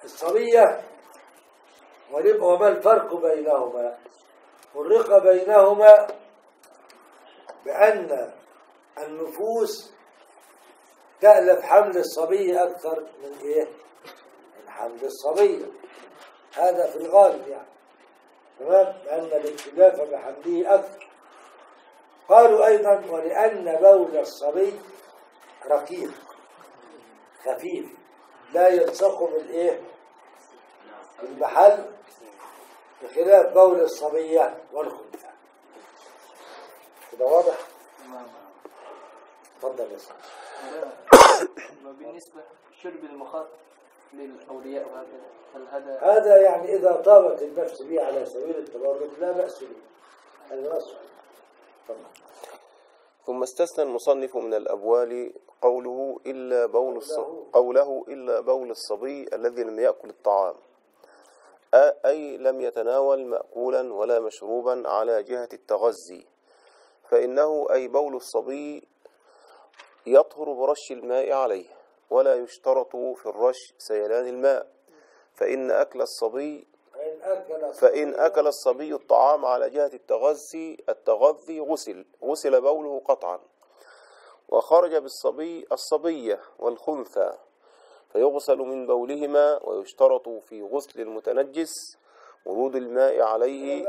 الصبية وما الفرق بينهما. فرق بينهما بأن النفوس تألف حمل الصبي أكثر من إيه؟ من حمل الصبية هذا في الغالب يعني. تمام؟ لأن الاختلاف بحمله أكثر. قالوا أيضا ولأن بول الصبي رقيق خفيف لا يلصق بالإيه؟ بالمحل بخلاف بول الصبية والخنثى كده واضح؟ تمام تفضل يا سيدي. وبالنسبة شرب المخاط للأولياء وهكذا. هل هذا هذا يعني إذا طابت النفس به على سبيل التبرك لا بأس به. هذا تفضل. ثم استثنى المصنف من الأبوال قوله إلا بول. قوله. إلا بول الصبي الذي لم يأكل الطعام. أي لم يتناول مأكولا ولا مشروبا على جهة التغذي. فإنه أي بول الصبي يطهر برش الماء عليه. ولا يشترط في الرش سيلان الماء. فإن أكل الصبي فإن أكل الصبي الطعام على جهة التغذي التغذي غسل. غسل بوله قطعا. وخرج بالصبي الصبية والخنثى. فيغسل من بولهما ويشترط في غسل المتنجس ورود الماء عليه.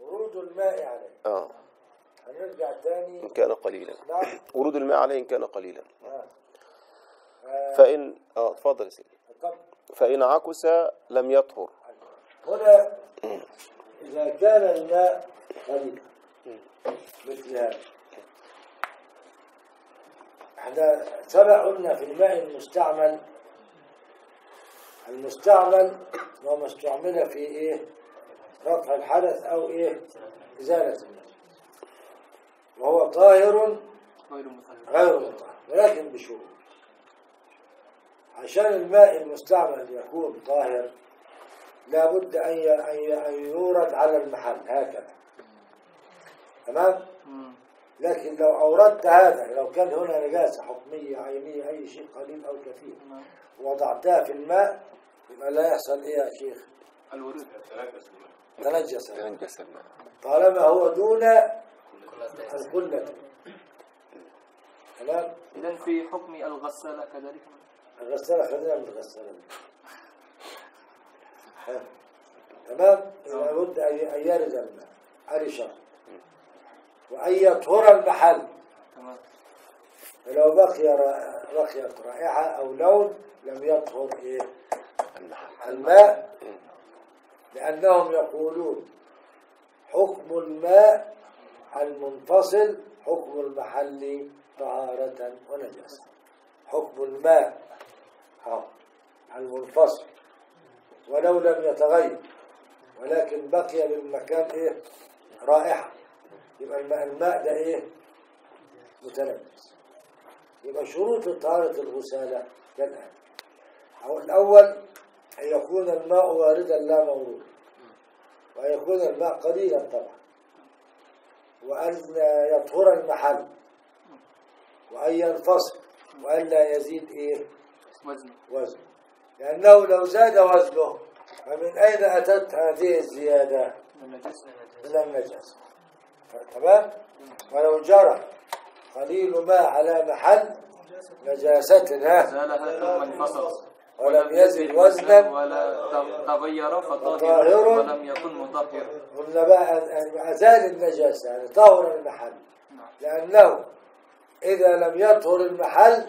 ورود الماء عليه. آه. هنرجع تاني. إن كان قليلا. نعم. ورود الماء عليه إن كان قليلا. آه. فإن آه اتفضل يا سيدي. فإن عكس لم يطهر. هنا إذا كان الماء قليلا مثل هذا. إحنا سبق قلنا في الماء المستعمل. المستعمل هو ما استعمل في إيه؟ رفع الحدث أو إيه؟ إزالة النجس وهو طاهر غير مطهر. غير مطهر ولكن بشروط. عشان الماء المستعمل يكون طاهر لابد أن أن يورد على المحل هكذا. تمام. لكن لو أوردت هذا لو كان هنا نجاسة حكمية عينية أي شيء قليل أو كثير تمام. وضعتها في الماء يبقى لا يحصل إيه يا شيخ؟ الورود. تنجس تنجس الماء. طالما هو دون القلة تمام؟ إذن في حكم الغسالة كذلك. الغسالة خلينا من الغسالة. تمام؟ لابد أن يرد الماء هذه شرط وأن يطهر المحل. تمام. فلو بقي بقيت رائحة أو لون لم يطهر إيه؟ الماء. لأنهم يقولون حكم الماء المنفصل حكم المحل طهارة ونجاسة. حكم الماء المنفصل ولو لم يتغير ولكن بقي للمكان إيه؟ رائحة. يبقى الماء, الماء ده إيه؟ متنجس يبقى شروط طهارة الغسالة كالآن. أو الأول أن يكون الماء واردا لا مورودا. وأن يكون الماء قليلا طبعا. وأن يطهر المحل. وأن ينفصل. وأن لا يزيد إيه؟ وزن. وزنه لأنه لو زاد وزنه فمن أين أتت هذه الزيادة؟ النجاسة من النجاسة تمام؟ ولو جرى قليل ماء على محل نجاسة ها زالها ثم انفصل. ولم يزد وزنا. ولا تغير فطاهر ولم يكن مطهر قلنا بقى أزال النجاسة يعني طهر المحل. لأنه إذا لم يطهر المحل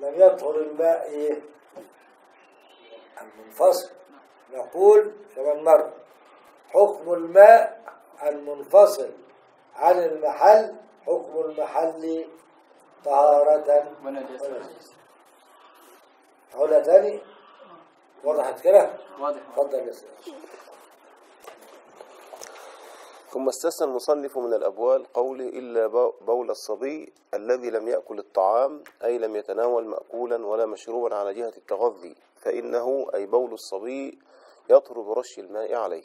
لم يطهر الماء إيه؟ المنفصل. نقول كمان مرة حكم الماء المنفصل عن المحل حكم المحل طهارة ونجاسة. أقولها تاني؟ وضحت كده؟ واضح اتفضل يا سيدي. ثم استثنى المصنف من الأبوال قوله إلا بو- بول الصبي الذي لم يأكل الطعام أي لم يتناول مأكولا ولا مشروبا على جهة التغذي فإنه أي بول الصبي يطهر برش الماء عليه.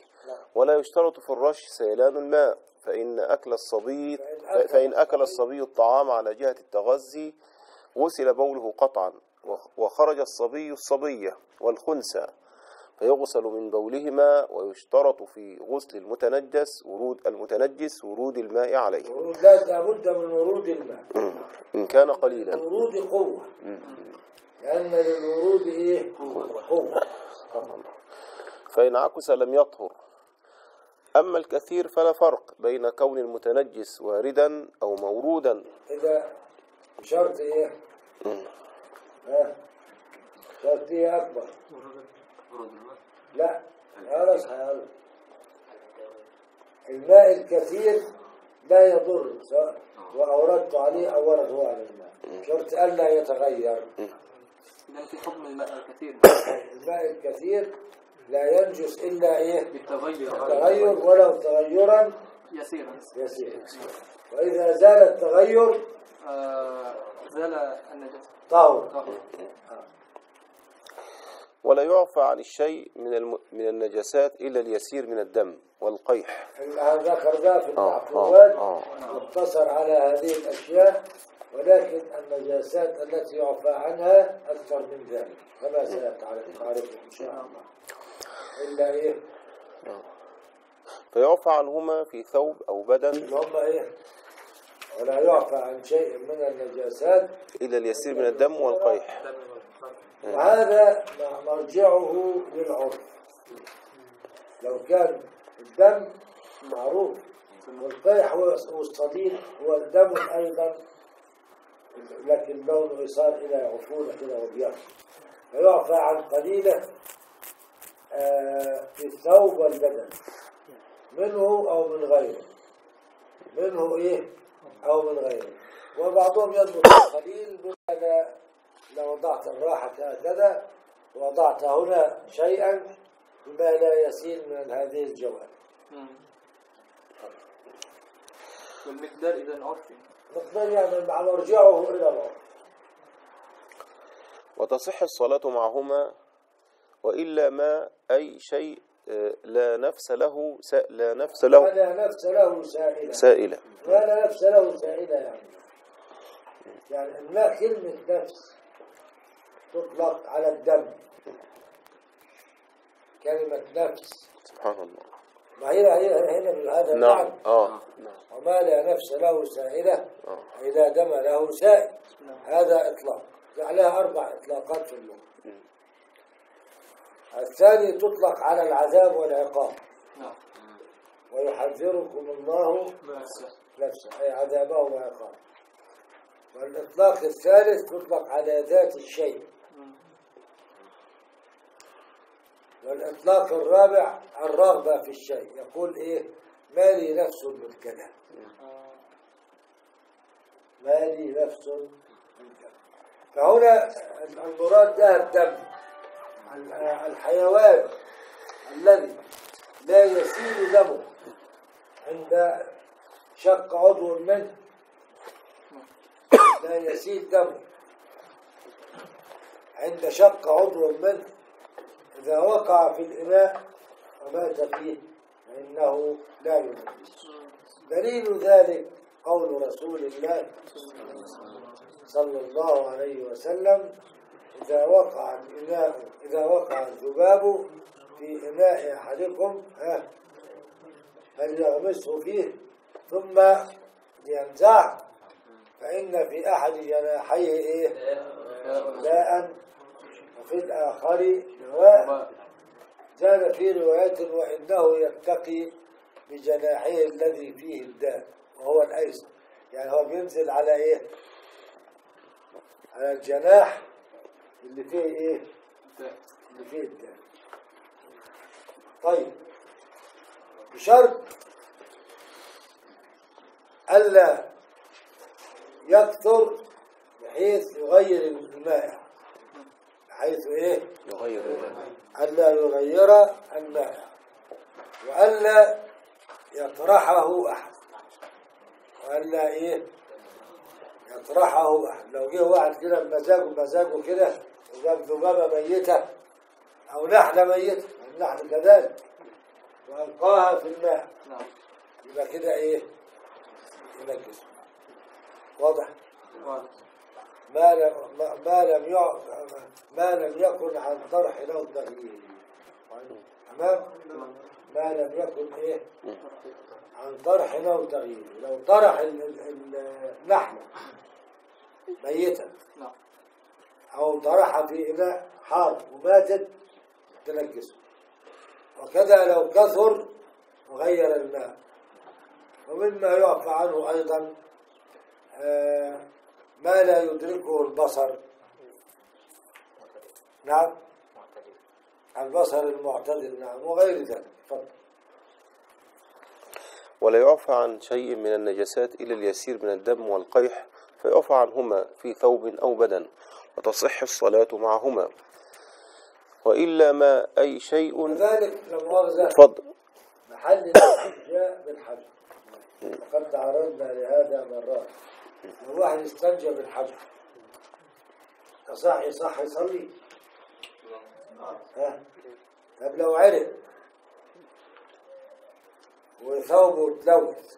ولا يشترط في الرش سيلان الماء فإن أكل الصبي فإن أكل الصبي الطعام على جهة التغذي غسل بوله قطعا وخ- وخرج الصبي الصبية والخنثى فيغسل من بولهما ويشترط في غسل المتنجس ورود المتنجس ورود الماء عليه. ورود لا لابد من ورود الماء. إن كان قليلا. ورود قوة. لأن للورود إيه؟ قوة. فإن عكس لم يطهر. أما الكثير فلا فرق بين كون المتنجس واردا أو مورودا. إذا شرط إيه؟ ها؟ شرط إيه أكبر؟ لا خلاص خلاص الماء الكثير لا يضر سواء وأوردت عليه أو ورد هو على الماء. شرط ألا يتغير. في حكم الماء الكثير. الماء الكثير لا ينجس إلا إيه؟ بالتغير. تغير ولو تغيرا يسيرا. يسير وإذا زال التغير آه، زال النجاسة طهر. طهر. ولا يعفى عن الشيء من الم... من النجاسات إلا اليسير من الدم والقيح. هذا ذكرناه في آه، المعقولات آه، واقتصر على هذه الأشياء ولكن النجاسات التي يعفى عنها أكثر من ذلك. كما سيتعرف إن شاء الله. إلا إيه؟ فيعفى عنهما في ثوب أو بدن. هم إيه؟ ولا يعفى عن شيء من النجاسات إلا اليسير من الدم والقيح. وهذا مرجعه للعرف. لو كان الدم معروف والقيح هو والصديق هو الدم أيضا لكن لونه يصار إلى عفونة كده وبيض. فيعفى عن قليلة آه، في الثوب والبدن. منه أو من غيره. منه إيه؟ أو من غيره. وبعضهم يضبط يقول أنا لو وضعت الراحة هكذا وضعت هنا شيئا بما لا يسيل من هذه الجوانب. والمقدار إذا عرفي مقدار يعني مع مرجعه إلى الله. وتصح الصلاة معهما وإلا ما أي شيء آه، لا نفس له س... لا نفس له ولا نفس له سائلة. سائلة. ولا نفس له سائلة يعني. يعني الماء كلمة نفس تطلق على الدم. كلمة نفس. سبحان الله. ما هي هي هنا بهذا نعم. آه. نعم وما لا نفس له سائلة آه. إذا دم له سائل. هذا إطلاق. عليها أربع إطلاقات في اللغة الثاني تطلق على العذاب والعقاب. نعم. ويحذركم الله نفسه نفسه. أي عذابه وعقابه. والإطلاق الثالث تطلق على ذات الشيء. والإطلاق الرابع الرغبة في الشيء. يقول إيه؟ ما لي نفس من كذا ما لي نفس كذا فهنا المراد ده الدم. الحيوان الذي لا يسيل دمه عند شق عضو منه. لا يسيل دمه عند شق عضو منه. إذا وقع في الإناء ومات فيه فإنه لا ينجس دليل ذلك قول رسول الله صلى الله عليه وسلم إذا وقع الإناء إذا وقع الذباب في إناء أحدكم ها فليغمسه فيه ثم ينزع فإن في أحد جناحيه إيه؟ داء وفي الآخر زاد في رواية وإنه يتقي بجناحيه الذي فيه الداء وهو الأيسر يعني هو بينزل على إيه؟ على الجناح اللي فيه إيه؟ اللي فيه الداء طيب. بشرط ألا يكثر بحيث يغير المائع بحيث إيه؟ يغير ألا يغير المائع وألا يطرحه أحد وألا إيه؟ يطرحه أحد. لو جه واحد كده بمزاجه بمزاجه كده وجاب ذبابة ميتة أو نحلة ميتة النحل كذلك وألقاها في الماء نعم. يبقى كده إيه؟ ينجس واضح؟ واضح. ما لم ما- ما لم يع ما لم يكن عن طرح له تغيير تمام؟ ما لم يكن إيه؟ عن طرح له تغيير لو طرح ال- ال- اللحمه ميتا أو طرحها في اناء حار وماتت تنجسه وكذا لو كثر وغير الماء. ومما يعفى عنه أيضا آه، ما لا يدركه البصر. نعم. البصر المعتدل نعم وغير ذلك. تفضل. ولا يعفى عن شيء من النجاسات إلا اليسير من الدم والقيح فيعفى عنهما في ثوب أو بدن وتصح الصلاة معهما. وإلا ما أي شيء. لمؤاخذة تفضل. محل الاستنجاء بالحجر وقد تعرضنا لهذا مرات. لو واحد استنجى بالحجر يصح يصح يصلي. طب لو عرق وثوبه اتلوث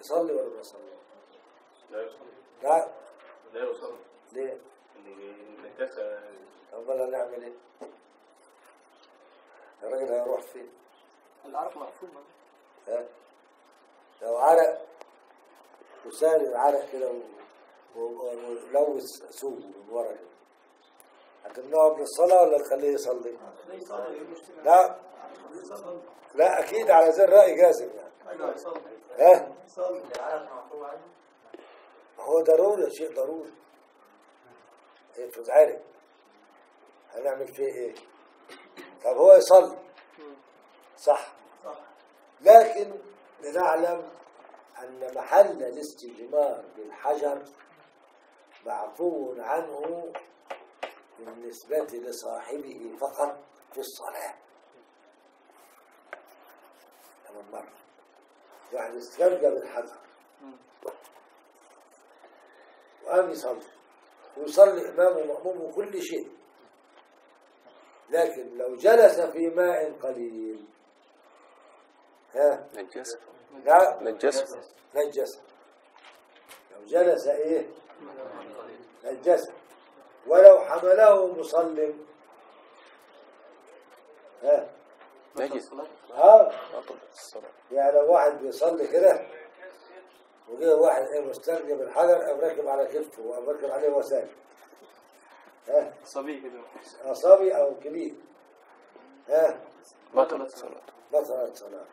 يصلي ولا ما يصلي؟ لا يوصل لا لا يوصل ليه؟ النجاسة طب ولا نعمل إيه؟ الراجل هيروح فين؟ العرق مقفول ها؟ لو عرق وسال العرق كده ولوث سوق من ورا كده هتمنعه من الصلاة ولا تخليه يصلي؟ لا لا أكيد على ذي الرأي جازم يعني ها؟ هو ضروري شيء ضروري افرض عرق هنعمل فيه إيه؟ طب هو يصلي صح لكن لنعلم أن محل الاستجمار بالحجر معفو عنه بالنسبة لصاحبه فقط في الصلاة. تمام مرة واحد استنجى بالحجر وقام يصلي. ويصلي إمامه ومأموم وكل شيء. لكن لو جلس في ماء قليل. ها؟ نجاسة لا. نجاسة نجس. لو جلس إيه؟ نجس. ولو حمله مصلم ها؟ ها؟ يعني لو واحد بيصلي كده وجه واحد إيه مسترجم الحجر قام راكب على كتفه وقام راكب عليه وسائل ها؟ صبي كده. أصابي أو كبير. ها؟ بطل الصلاة. بطلت صلاة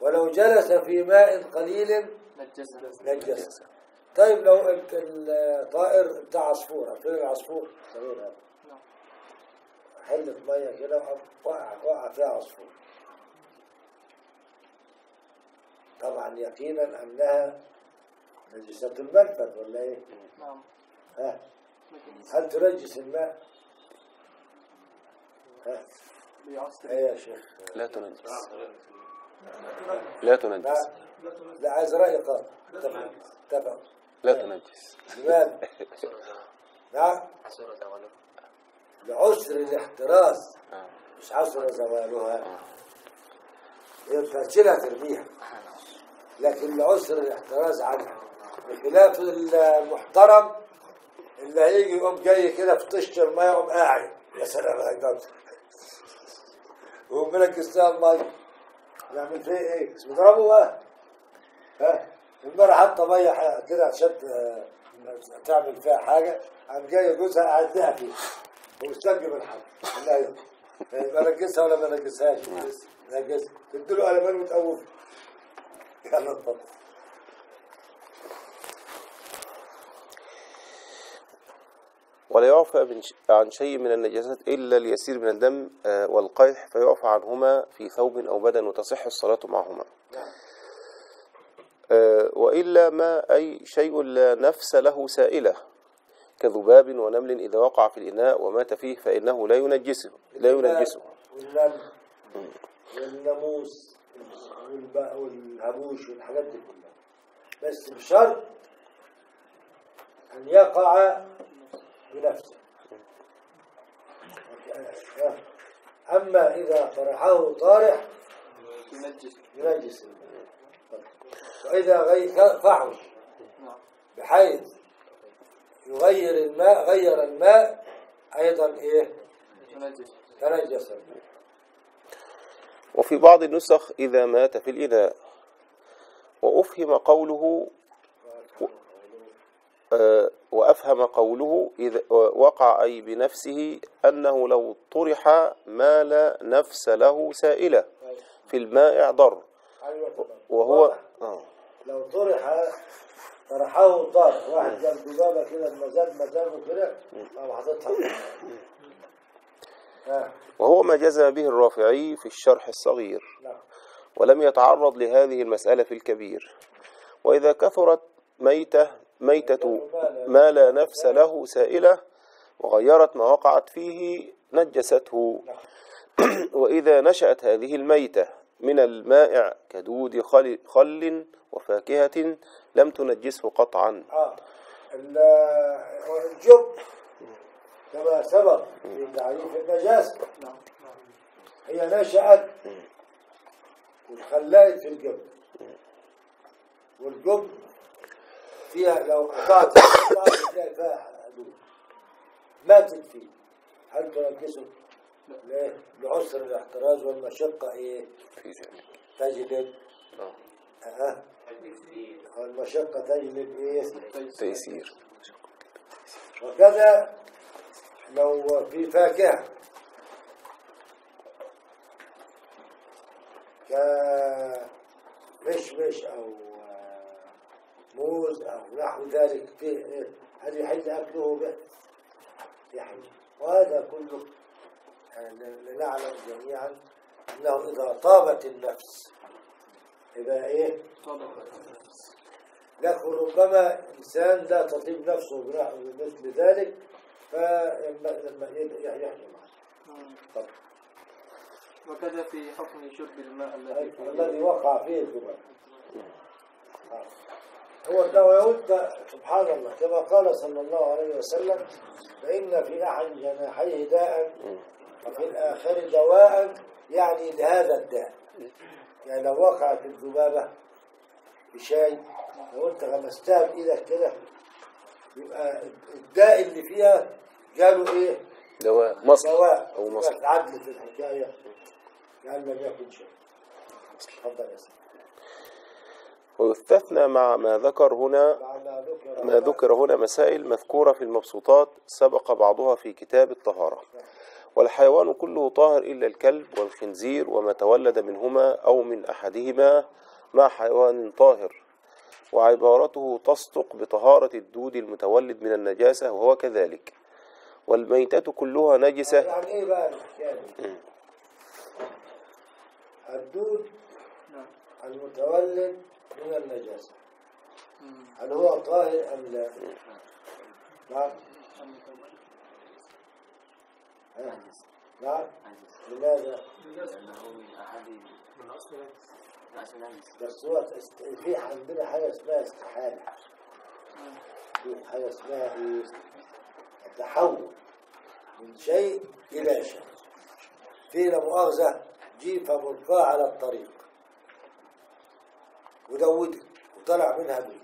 ولو جلس في ماء قليل نجس. نجس. طيب لو انت الطائر بتاع عصفورة فين العصفور. صغير هذا. نعم. حلة مية كده وقع- وقع فيها عصفور. طبعا يقينا أنها نجسة المنفذ ولا إيه؟ نعم. ها؟ هل تنجس الماء؟ ها؟ إيه يا شيخ؟ لا تنجس. لا لا تنجس. لا عايز رأي قاضي. اتفق اتفق لا تنجس. لماذا؟ نعم لعسر الاحتراز. مش عسر زوالها يبقى تشيلها ترميها. لكن لعسر الاحتراز عنها. بخلاف المحترم اللي هيجي يقوم جاي كده في طشت الميه يقوم قاعد. يا سلام يا جدع ويقوم منكس لها الميه يعمل فيه إيه؟ اسمه ضربه بقى. ها؟ المرة حاطة مية كده عشان ت- تعمل فيها حاجة قام جاي جوزها قعدها فيها ومستنجم الحمل لا يمكن ما نجسها ولا ما نجسهاش. نجسها تديله قلمان وتقوم يلا اتفضل. ولا يعفى من عن شيء من النجاسات إلا اليسير من الدم آه، والقيح فيعفى عنهما في ثوب أو بدن وتصح الصلاة معهما. آه، وإلا ما أي شيء لا نفس له سائلة كذباب ونمل إذا وقع في الإناء ومات فيه فإنه لا ينجسه لا ينجسه. والنمل والناموس والهبوش والحاجات دي كلها. بس بشرط أن يقع بنفسه. أما إذا طرحه طارح ينجس ينجس وإذا غي- فحش بحيث يغير الماء غير الماء أيضا إيه تنجس الماء وفي بعض النسخ إذا مات في الإناء وأفهم قوله آه، وأفهم قوله إذا وقع أي بنفسه أنه لو طرح ما لا نفس له سائلة في المائع ضر أيوة. وهو؟ آه. لو طرح طرحه طرح واحد جاب ذبابة كده المزاد مزاجه كده قام حاططها. وهو ما جزم به الرافعي في الشرح الصغير. نعم. ولم يتعرض لهذه المسألة في الكبير. وإذا كثرت ميتة ميتة ما لا نفس له سائلة وغيرت ما وقعت فيه نجسته. وإذا نشأت هذه الميتة من المائع كدود خل, خل وفاكهة لم تنجسه قطعا آه. ال- الجب كما سبق في تعريف النجاسة نعم هي نشأت وتخلقت في الجب والجب فيها لو قطعت تلاقي فيها ماتت فيه هل تنكسه؟ ليه؟ لعسر الاحتراز والمشقة إيه؟ في ذلك تجلب آه. أه والمشقة تجلب إيه؟ تيسير وكذا لو في فاكهة. كمشمش أو موز أو نحو ذلك هل يحل أكله به؟ يحل. وهذا كله لنعلم جميعا أنه إذا طابت النفس إذا إيه؟ لكن ربما إنسان لا تطيب نفسه بنحو مثل ذلك فلما يحرم طب. وكذا في حكم شرب الماء الذي في الذي وقع فيه الذباب هو لو انت سبحان الله كما قال صلى الله عليه وسلم فإن في أحد جناحيه داء وفي الآخر دواء يعني لهذا الداء. يعني لو وقعت الذبابة بشيء لو انت غمستها بإيدك كده يبقى الداء اللي فيها جاله إيه؟ دواء مصل دواء أو مصل عدلت الحكاية. يعني لم يكن شيء. تفضل يا سيدي. ويستثنى مع ما ذكر هنا ما ذكر هنا مسائل مذكورة في المبسوطات سبق بعضها في كتاب الطهارة. والحيوان كله طاهر إلا الكلب والخنزير وما تولد منهما أو من أحدهما مع حيوان طاهر وعبارته تصدق بطهارة الدود المتولد من النجاسة وهو كذلك والميتة كلها نجسة يعني إيه بقى؟ الدود المتولد من النجاسة. هل هو طاهر أم لا؟ نعم نعم لماذا؟ لأنه من أحد بس هو في عندنا حاجة اسمها استحالة في حاجة اسمها إيه؟ التحول من شيء إلى شيء في لا مؤاخذة جيفة ملقاة على الطريق ودودت وطلع منها دود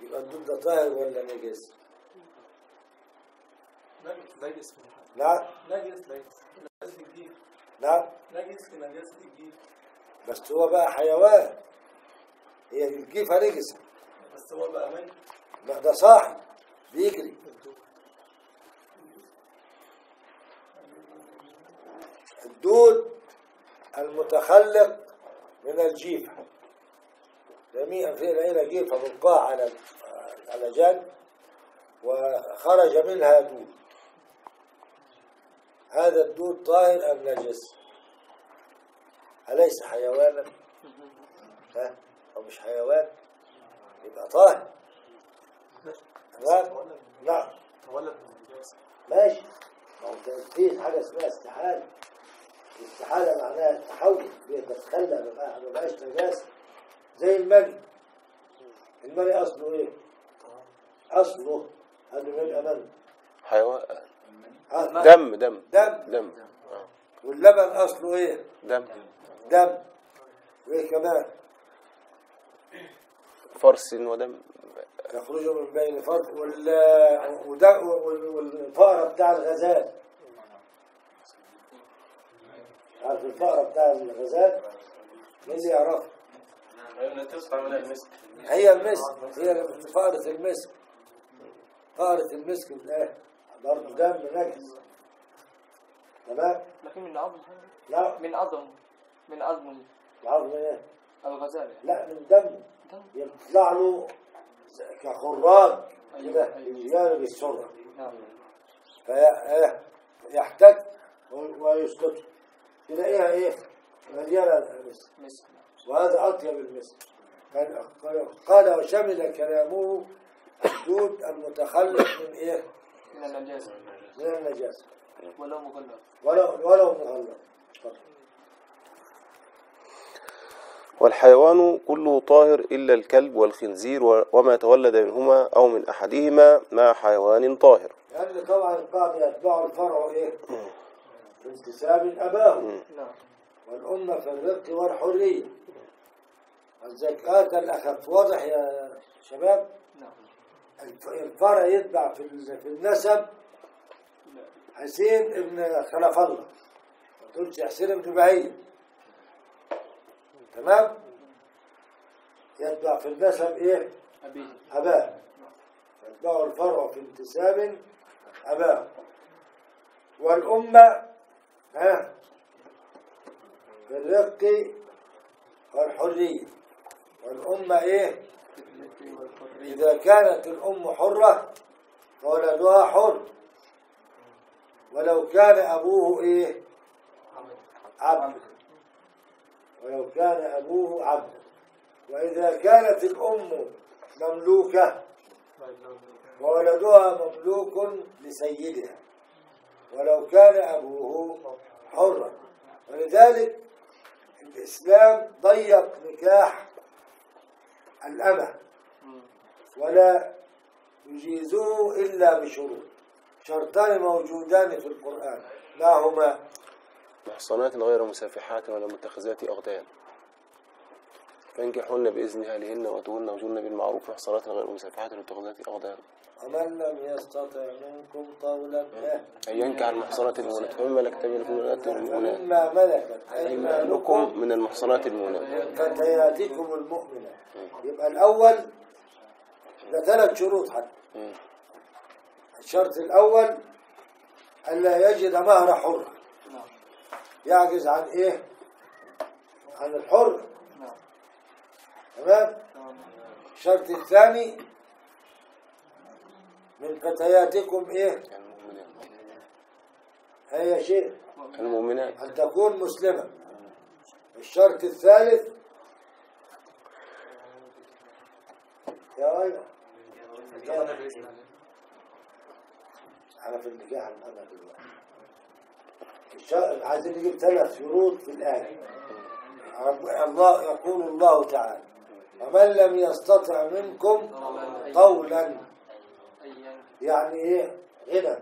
يبقى الدود ده طاهر ولا نجس؟ نجس نعم نجس نجس الجيل نعم نجس في نجاسة الجيل بس هو بقى حيوان. هي الجيفة نجسة بس هو بقى ميت لا ده صاحي. بيجري. الدود المتخلق من الجيفة جميعا في العيلة جيفة ملقاة على على جنب وخرج منها دود. هذا الدود طاهر أم نجس؟ أليس حيوانا؟ ها؟ أو مش حيوان؟ يبقى طاهر. تمام؟ النجاسة ماشي. ما هو في حاجة اسمها استحالة. الاستحاله معناها التحول. بيتخلى ما بقاش نجاسة. زي المني المني أصله إيه؟ أصله. قبل ما يبقى مني حيوان. دم دم دم. دم. واللبن أصله إيه؟ دم. دم. وإيه كمان؟ فرس ودم يخرج من بين فرق وال والفأرة بتاع الغزال. عارف الفأرة بتاع الغزال؟ مين اللي يعرفها؟ من هي المسك. هي فأرة المسك. فأرة المسك ده برضه دم نجس تمام؟ لكن من عظم لا. من عظم من عظم العظم إيه؟ الغزال لا من دم دم. يطلع له كخراج أيوة، كده أيوة. يجانب السرعة. نعم. فيحتاج ويسقط. تلاقيها إيه مليانه مسك مسك. وهذا أطيب المسك. قال- وشمل كلامه الدود المتخلق من إيه؟ من النجاسة. من النجاسة. ولو مغلق. ولو ولو مغلق. والحيوان كله طاهر إلا الكلب والخنزير وما تولد منهما أو من أحدهما مع حيوان طاهر. لأن طبعا القاعده يتبع الفرع إيه؟ في انتساب اباه نعم. والأمة في الرق والحرية. الزكاة الأخف. واضح يا شباب؟ الفرع يتبع في ال- في النسب. حسين ابن خلف الله. ما تقولش حسين ابن بهية تمام؟ يتبع في النسب إيه؟ أباه. يتبع الفرع في انتساب أباه. والأمة ها؟ في الرق والحرية. والأمة إيه؟ إذا كانت الأم حرة فولدها حر. ولو كان أبوه إيه؟ عبد. ولو كان أبوه عبد. وإذا كانت الأم مملوكة وولدها مملوك لسيدها. ولو كان أبوه حرا ولذلك الإسلام ضيق نكاح الأمة. ولا يجيزوه إلا بشروط. شرطان موجودان في القرآن. ما هما محصنات غير مسافحات ولا متخذات أغدان فانكحوهن بإذن أهلهن وأتوهن وجوهن بالمعروف. محصنات غير مسافحات ولا متخذات أغدان ومن لم يستطع منكم قولا أن ينكح المحصنات المؤمنات فمما ملكت يمينكم المؤمنات فمما ملكت أيمانكم. من المحصنات المؤمنات فتياتكم المؤمنة. يبقى الأول ده ثلاث شروط حتى. الشرط الأول ألا يجد مهر حر يعجز عن إيه؟ عن الحر تمام؟ الشرط الثاني من فتياتكم إيه؟ هي شيء المؤمنات أن تكون مسلمة الشرط الثالث يا أيوة الله أنا في النكاح أنا دلوقتي عايزين نجيب ثلاث شروط في رب- الله يقول الله تعالى ومن لم يستطع منكم قولا. يعني إيه؟ غنى.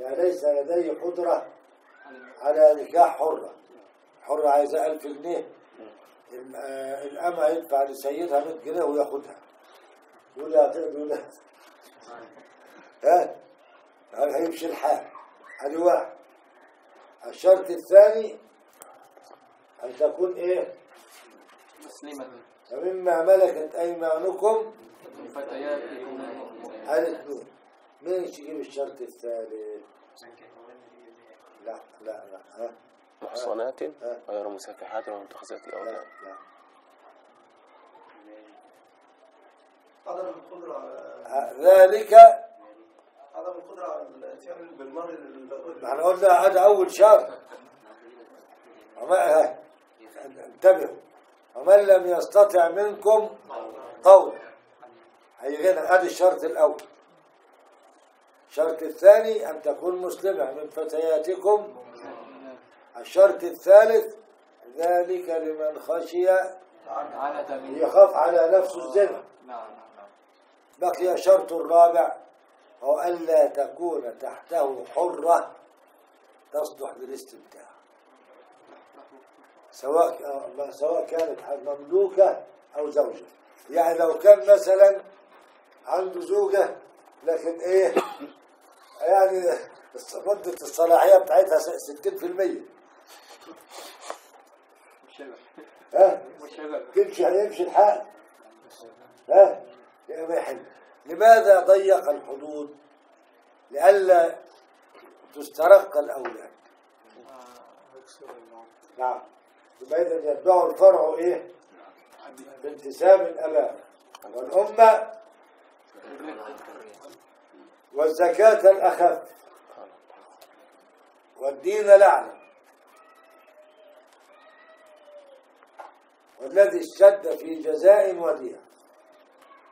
يعني ليس لديه قدرة على نكاح حرة. حرة عايزة ألف جنيه. ال- الأمة يدفع لسيدها 100 جنيه وياخدها. يقول لها ها هل هيمشي الحال. هذه واحد. الشرط الثاني أن تكون إيه؟ مسلمة فمما ملكت أيمانكم فتياتكم المؤمنات مين يجيب الشرط الثالث؟ لا لا لا. ها؟ محصنات غير مسافحات ولا متخذات لا أغدان لا. على ها، ذلك عدم القدرة على الاتيان إحنا قلنا هذا أول شرط انتبهوا ومن لم يستطع منكم قول. هيجينا ادي الشرط الأول. الشرط الثاني أن تكون مسلمة. من فتياتكم. الشرط الثالث ذلك لمن خشي يخاف على نفسه الزنا. نعم نعم. بقي شرط الرابع. هو ألا تكون تحته حرة تصلح للاستمتاع سواء سواء كانت مملوكة أو زوجة. يعني لو كان مثلا عنده زوجة لكن إيه يعني مدة الصلاحية بتاعتها 60% مشغل ها؟ مشغل تمشي هيمشي الحال. ها؟ يبقى ما يحل. لماذا ضيق الحدود لئلا تسترق الأولاد؟ نعم. إذا يتبع الفرع إيه؟ بانتساب الأباء والأمة والزكاة الأخف والدين الأعلى. والذي اشتد في جزاء وديع.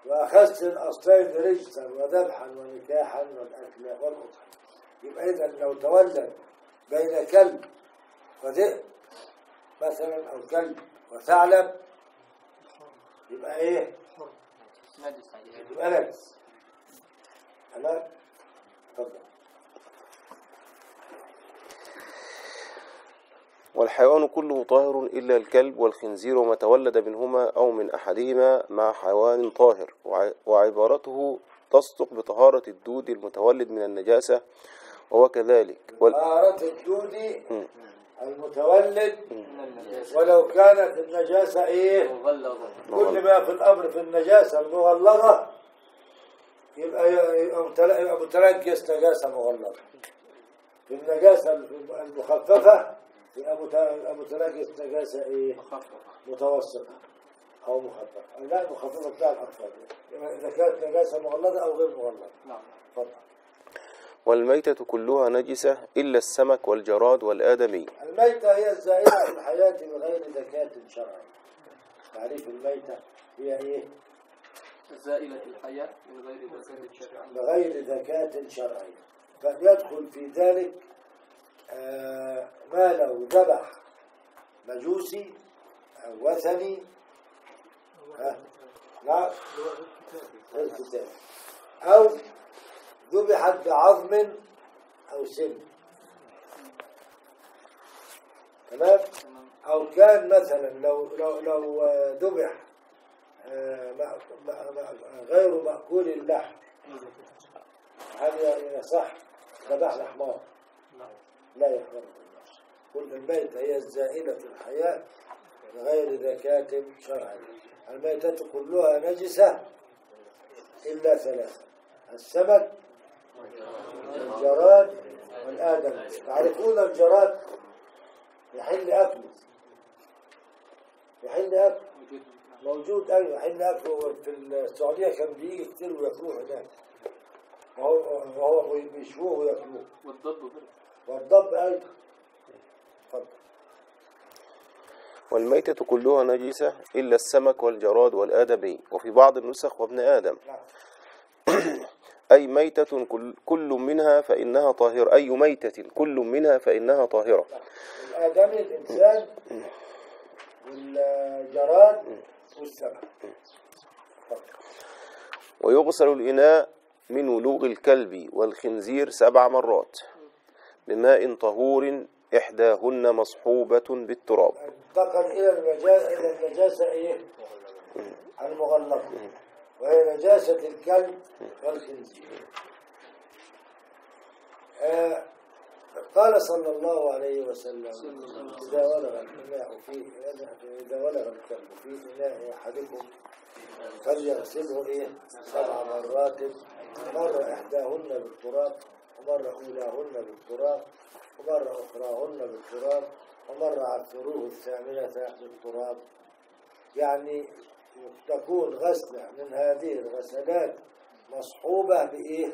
وأخذت الأصلين رجسا وذبحا ونكاحا والأكل والأضحى يبقى إذا لو تولد بين كلب وذئب مثلا أو كلب وثعلب يبقى إيه؟ يبقى نجس تمام؟ تفضل والحيوان كله طاهر إلا الكلب والخنزير وما تولد منهما أو من أحدهما مع حيوان طاهر. وع- وعبارته تصدق بطهارة الدود المتولد من النجاسة وهو كذلك. وال... طهارة الدود المتولد من النجاسة ولو كانت النجاسة إيه؟ كل ما في الأمر في النجاسة المغلظة يبقى يبقى متل- يبقى متنجس نجاسة مغلظة. في النجاسة المخففة مت- يبقى متنجس نجاسة إيه؟ مخففة متوسطة أو مخففة لا المخففة بتاع الأطفال إذا كانت نجاسة مغلظة أو غير مغلظة. نعم. اتفضل والميتة كلها نجسة إلا السمك والجراد والآدمي. الميتة هي الزائدة في الحياة بغير زكاة شرعية. تعريف الميتة هي إيه؟ زائلة الحياة من غير زكاة الشرع بغير زكاة شرعية. فيدخل في ذلك ما لو ذبح مجوسي أو وثني ها، نعم غير كتاب أو ذبحت بعظم أو سن. تمام؟ أو كان مثلا لو لو لو آه، ذبح آه، غير مأكول اللحم هذا يصح ذبحنا حمار. لا يحرم النفس كل الميتة هي الزائدة في الحياة بغير زكاة شرعية الميتة كلها نجسة إلا ثلاثة السمك الجراد والآدم. تعرفون الجراد يحل أكله؟ يحل أكله. موجود أيوة يحل أكله. في السعودية كان بيجي كتير وياكلوه هناك. وهو بيشوه وياكلوه. والضب والضب أيضا. والميتة كلها نجسة إلا السمك والجراد والآدمي. وفي بعض النسخ وابن آدم. نعم. أي ميتة كل, كل منها فإنها طاهرة. أي ميتة كل منها فإنها طاهرة. الآدمي الإنسان والجراد والسمك. ويغسل الإناء من ولوغ الكلب والخنزير سبع مرات. بماء طهور إحداهن مصحوبة بالتراب. انتقل إلى النجاسة إلى النجاسة إيه؟ المغلظة وهي نجاسة الكلب والخنزير. آه قال صلى الله عليه وسلم إذا ولغ الإناء في إذا ولغ الكلب في إناء أحدكم فليغسله إيه؟ سبع مرات. مرة إحداهن بالتراب. ومرة أولاهن بالتراب ومرة أخراهن بالتراب ومرة عثروه الثامنة بالتراب يعني تكون غسلة من هذه الغسلات مصحوبة بإيه؟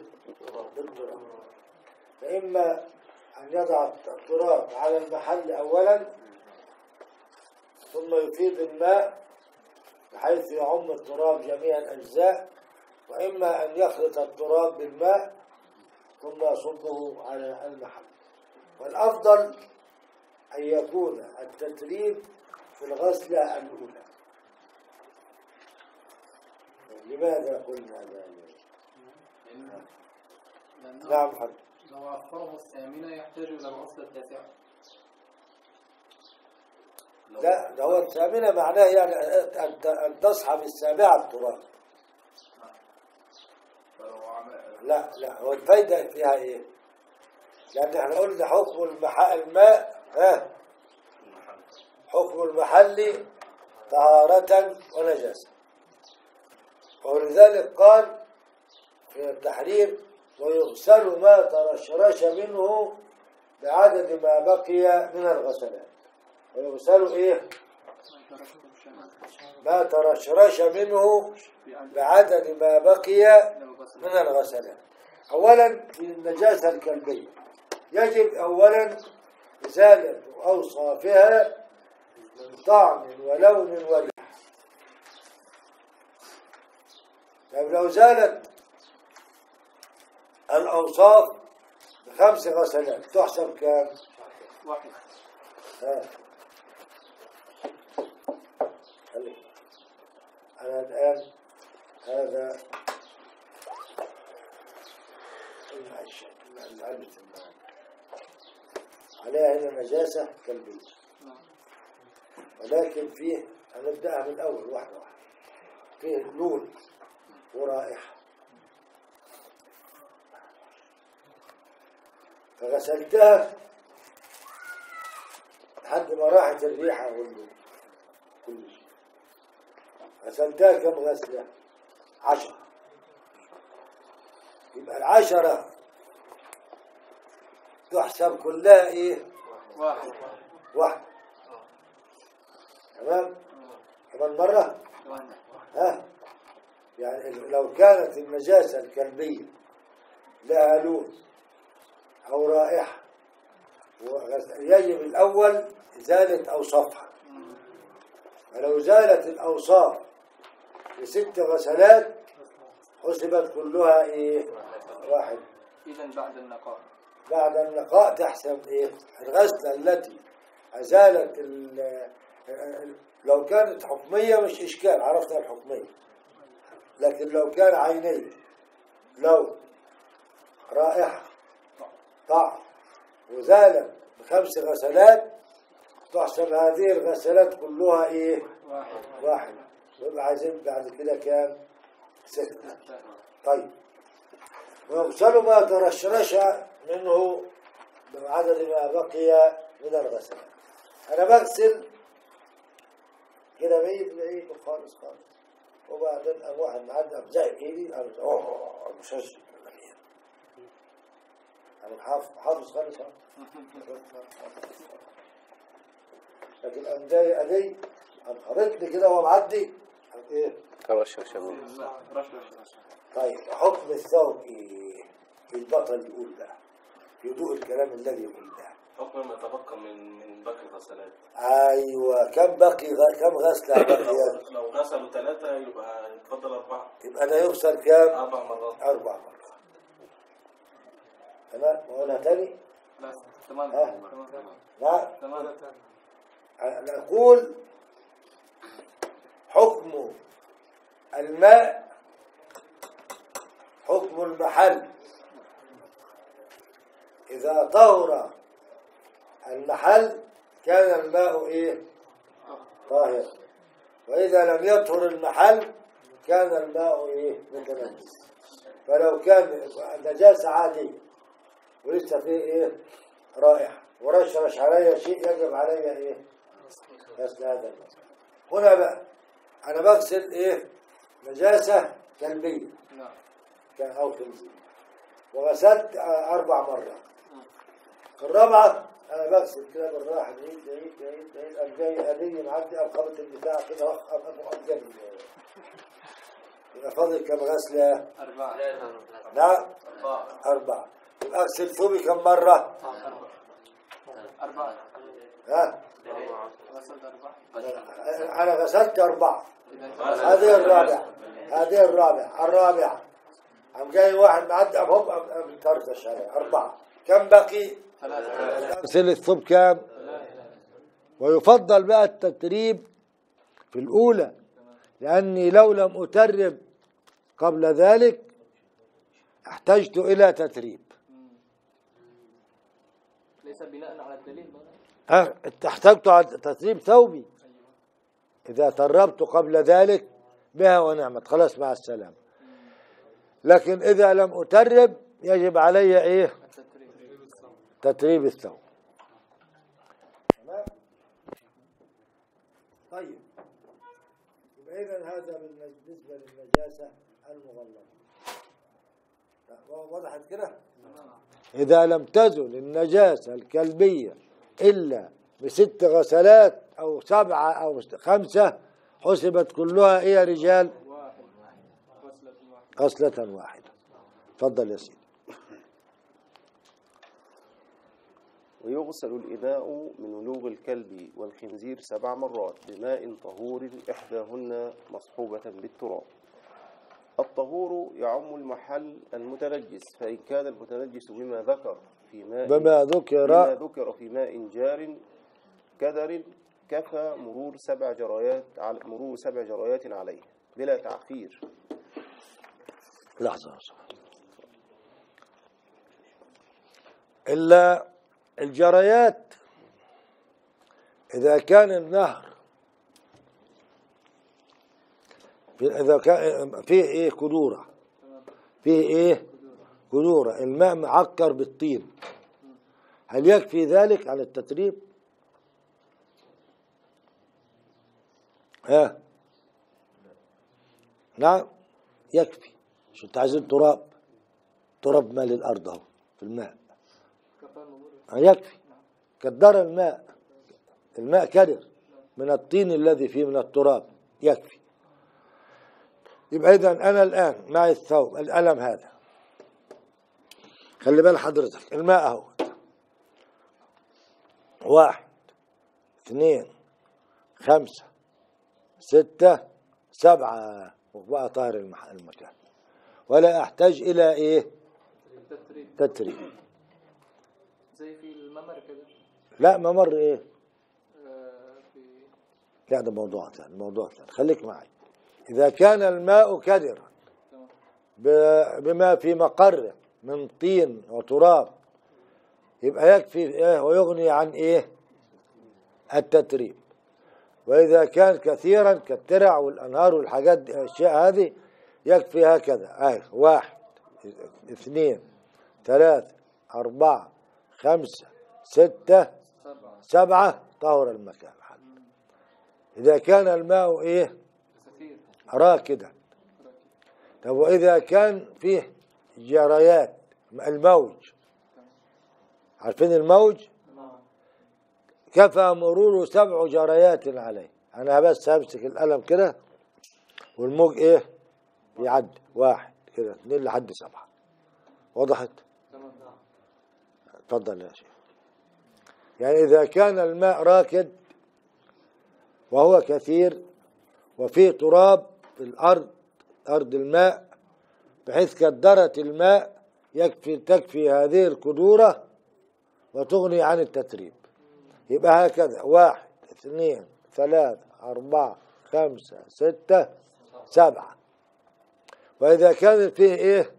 بالتراب فإما أن يضع التراب على المحل أولا ثم يفيض الماء بحيث يعم التراب جميع الأجزاء وإما أن يخلط التراب بالماء ثم يصبه على المحل. والأفضل أن يكون التتريب في الغسلة الأولى. لماذا قلنا ذلك؟ نعم حد لو أخره الثامنة يحتاج إلى الغسل التاسعة. لا ده هو الثامنة معناه يعني أن تصحى بالسابعة التراب فلو عمل لا لا هو الفايدة فيها إيه؟ لأن إحنا قلنا حكم المح... الماء ها؟ حكم المحل طهارة ونجاسة. ولذلك قال في التحرير ويغسل ما ترشرش منه بعدد ما بقي من الغسلات. ويغسل إيه؟ ما ترشرش منه بعدد ما بقي من الغسلات اولا في النجاسة الكلبية. يجب اولا إزالة أوصافها من طعم ولون وريح طيب لو زالت الأوصاف بخمس غسلات تحسب كام؟ واحد ها. خليك. أنا الآن هذا عليها هنا نجاسة كلبية ولكن فيه هنبدأها من الأول واحدة واحدة فيه لون ورائحة. فغسلتها لحد ما راحت الريحة واللون. كل شيء غسلتها كم غسلة؟ عشرة يبقى العشرة تحسب كلها إيه؟ واحد واحد تمام؟ كمان مرة؟ ها يعني لو كانت النجاسة الكلبية لها لون أو رائحة يجب الأول إزالة أوصافها فلو زالت الأوصاف بست غسلات حسبت كلها إيه؟ واحد. إذا بعد النقاء. بعد النقاء تحسب إيه؟ الغسلة التي ال- لو كانت حكمية مش إشكال عرفنا الحكمية. لكن لو كان عيني لو رائحة طعم وزالت بخمس غسلات تحسب هذه الغسلات كلها إيه؟ واحد. واحد. يبقى عايزين بعد كده كام؟ ستة. طيب. ويغسل ما ترشرش منه بعدد ما بقي من الغسل. أنا بغسل كده بعيد بعيد خالص خالص. وبعدين واحد معدي قام زعق ايدي قام أوه مش هشرب أنا حافظ حافظ خالص. لكن قام ضايق ايدي قام كده وهو معدي. ترشر شباب طيب حكم الثوب إيه البطل يقول ده يدوق الكلام الذي يقول ده حكم ما تبقى من من باقي الغسلات أيوه كم بقي غ... كم غسلة بقي؟ لو غسلوا ثلاثة يبقى يتفضل أربعة. يبقى ده يغسل كام؟ أربع مرات. أربع مرات. تمام؟ نقولها تاني؟ تمام ها؟ تمام نعم. تمام نقول حكم الماء حكم المحل. إذا طهر المحل كان الماء إيه؟ طاهر. وإذا لم يطهر المحل كان الماء إيه؟ متنجس فلو كان نجاسة عادية ولسه فيه إيه؟ رائحة. ورشرش علي شيء يجب علي إيه؟ غسل هذا الماء. هنا بقى أنا بغسل إيه؟ نجاسة كلبية نعم. أو خنزير وغسلت أربع مرات. الرابعة أنا بغسل كده بالراحة بعيد بعيد بعيد بعيد. أم جاي آلية معدي أم خبط البتاع كده أخ أم أم أم جنبي. يبقى فاضل كم غسلة؟ أربعة. نعم أربعة. أربعة يبقى أغسل ثوبي كم مرة؟ أربعة. ها؟ أنا غسلت أربعة. هذه الرابعة. هذه الرابعة. الرابعة. عم جاي واحد معدي أم هوب ترتش عليه أربعة. كم بقي؟ سلة الثوب كام؟ ويفضل بقى التتريب في الأولى لأني لو لم أترب قبل ذلك احتجت إلى تتريب ليس بناء على الدليل احتجت على تتريب ثوبي. إذا تربت قبل ذلك بها ونعمت. خلاص مع السلامة. لكن إذا لم أترب يجب علي إيه؟ تتريب الثوب. طيب. إذا هذا بالنسبة للنجاسة المغلظة وضحت كده؟ إذا لم تزل النجاسة الكلبية إلا بست غسلات أو سبعة أو خمسة حسبت كلها إيه يا رجال غسلة واحدة. تفضل يا سيدي. ويغسل الإناء من ولوغ الكلب والخنزير سبع مرات بماء طهور إحداهن مصحوبة بالتراب. الطهور يعم المحل المتنجس فإن كان المتنجس بما ذكر في ماء بما ذكر بما ذكر في ماء جار كدر كفى مرور سبع جرايات على مرور سبع جرايات عليه بلا تعفير. لحظة. إلا الجريات إذا كان النهر في- إذا كان فيه إيه؟ كدورة فيه إيه؟ كدورة الماء معكر بالطين. هل يكفي ذلك عن التتريب؟ ها؟ نعم يكفي. مش أنت عايزين تراب؟ تراب مال الأرض أهو في الماء. يكفي. كدر الماء. الماء كدر من الطين الذي فيه من التراب يكفي. يبقى اذا أنا الآن معي الثوب القلم هذا. خلي بال حضرتك الماء أهو. واحد اثنين خمسة ستة سبعة. وبقى طاهر المكان. ولا أحتاج إلى إيه؟ التتريب تتريب زي في الممر كده. لا ممر إيه؟ آه، في لا ده موضوع ثاني موضوع ثاني خليك معي. إذا كان الماء كدرا بما في مقره من طين وتراب. يبقى يكفي إيه ويغني عن إيه؟ التتريب. وإذا كان كثيرا كالترع والأنهار والحاجات دي الأشياء هذه يكفي هكذا. أي واحد اثنين ثلاثة أربعة خمسة ستة سبعة طهر المكان. إذا كان الماء إيه؟ راكدا. طب وإذا كان فيه جريات الموج. عارفين الموج؟ كفى مرور سبع جريات عليه. أنا بس همسك القلم كده والموج إيه؟ يعدي واحد كده اثنين لحد سبعة. وضحت اتفضل يا شيخ. يعني إذا كان الماء راكد وهو كثير وفيه تراب في الأرض أرض الماء بحيث كدرت الماء يكفي تكفي هذه القدورة وتغني عن التتريب. يبقى هكذا. واحد اثنين ثلاثة أربعة خمسة ستة سبعة. وإذا كان فيه إيه؟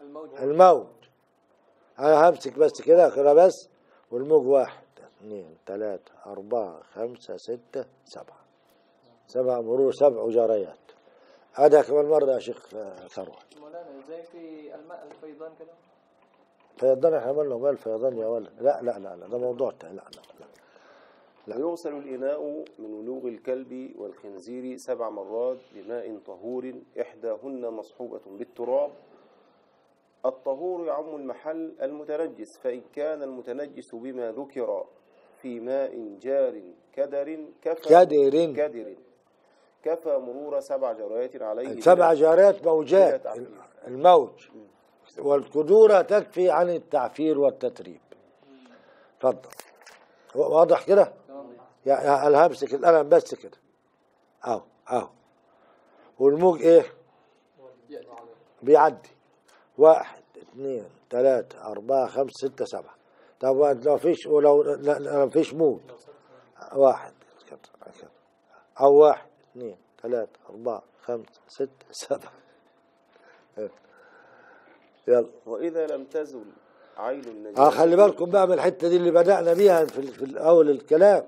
الموج. الموج. أنا همسك بس كده كده بس. والموج واحد اثنين ثلاثة أربعة خمسة ستة سبعة. سبع مرور سبع جريات. هذا كمان مرة يا شيخ ثروة مولانا زي في الماء الفيضان كده؟ فيضان إحنا عملنا مال فيضان يا ولد. لا لا لا لا ده موضوع تاني. لا لا لا ويغسل الإناء من ولوغ الكلب والخنزير سبع مرات بماء طهور إحداهن مصحوبة بالتراب. الطهور يعم المحل المتنجس فإن كان المتنجس بما ذكر في ماء جار كدر كفى كدر. كدر. كفى مرور سبع جريات عليه سبع بلا- جارات بلا موجات. الموج والقدورة تكفي عن التعفير والتتريب. اتفضل واضح كده؟ تمام يعني أنا همسك القلم بس كده. أهو أهو. والموج إيه؟ بيعدي. واحد اثنين ثلاثة أربعة خمسة ستة سبعة. طب لو فيش ولو ما فيش موج. واحد. أو واحد. اثنين ثلاثة أربعة خمسة ستة سبعة يلا. وإذا لم تزل عين آه النجاسة خلي بالكم بقى من الحتة دي اللي بدأنا بيها في, في أول الكلام.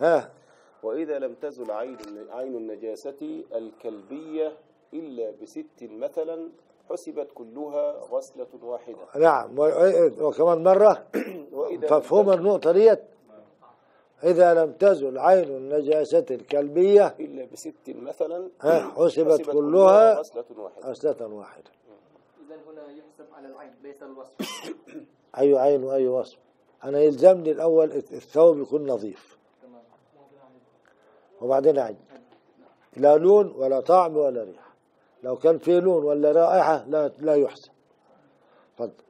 ها. وإذا لم تزل عين عين النجاسة الكلبية إلا بست مثلا حسبت كلها غسلة واحدة. نعم. و- وكمان مرة. مفهوم النقطة ديت؟ إذا لم تزل عين النجاسة الكلبية إلا بست مثلا حسبت كلها غسلة واحدة. غسلة واحدة. إذا هنا يحسب على العين ليس الوصف. أي عين وأي وصف. أنا يلزمني الأول الثوب يكون نظيف. تمام. وبعدين عين لا لون ولا طعم ولا ريحة. لو كان في لون ولا رائحة لا لا يحسب. تفضل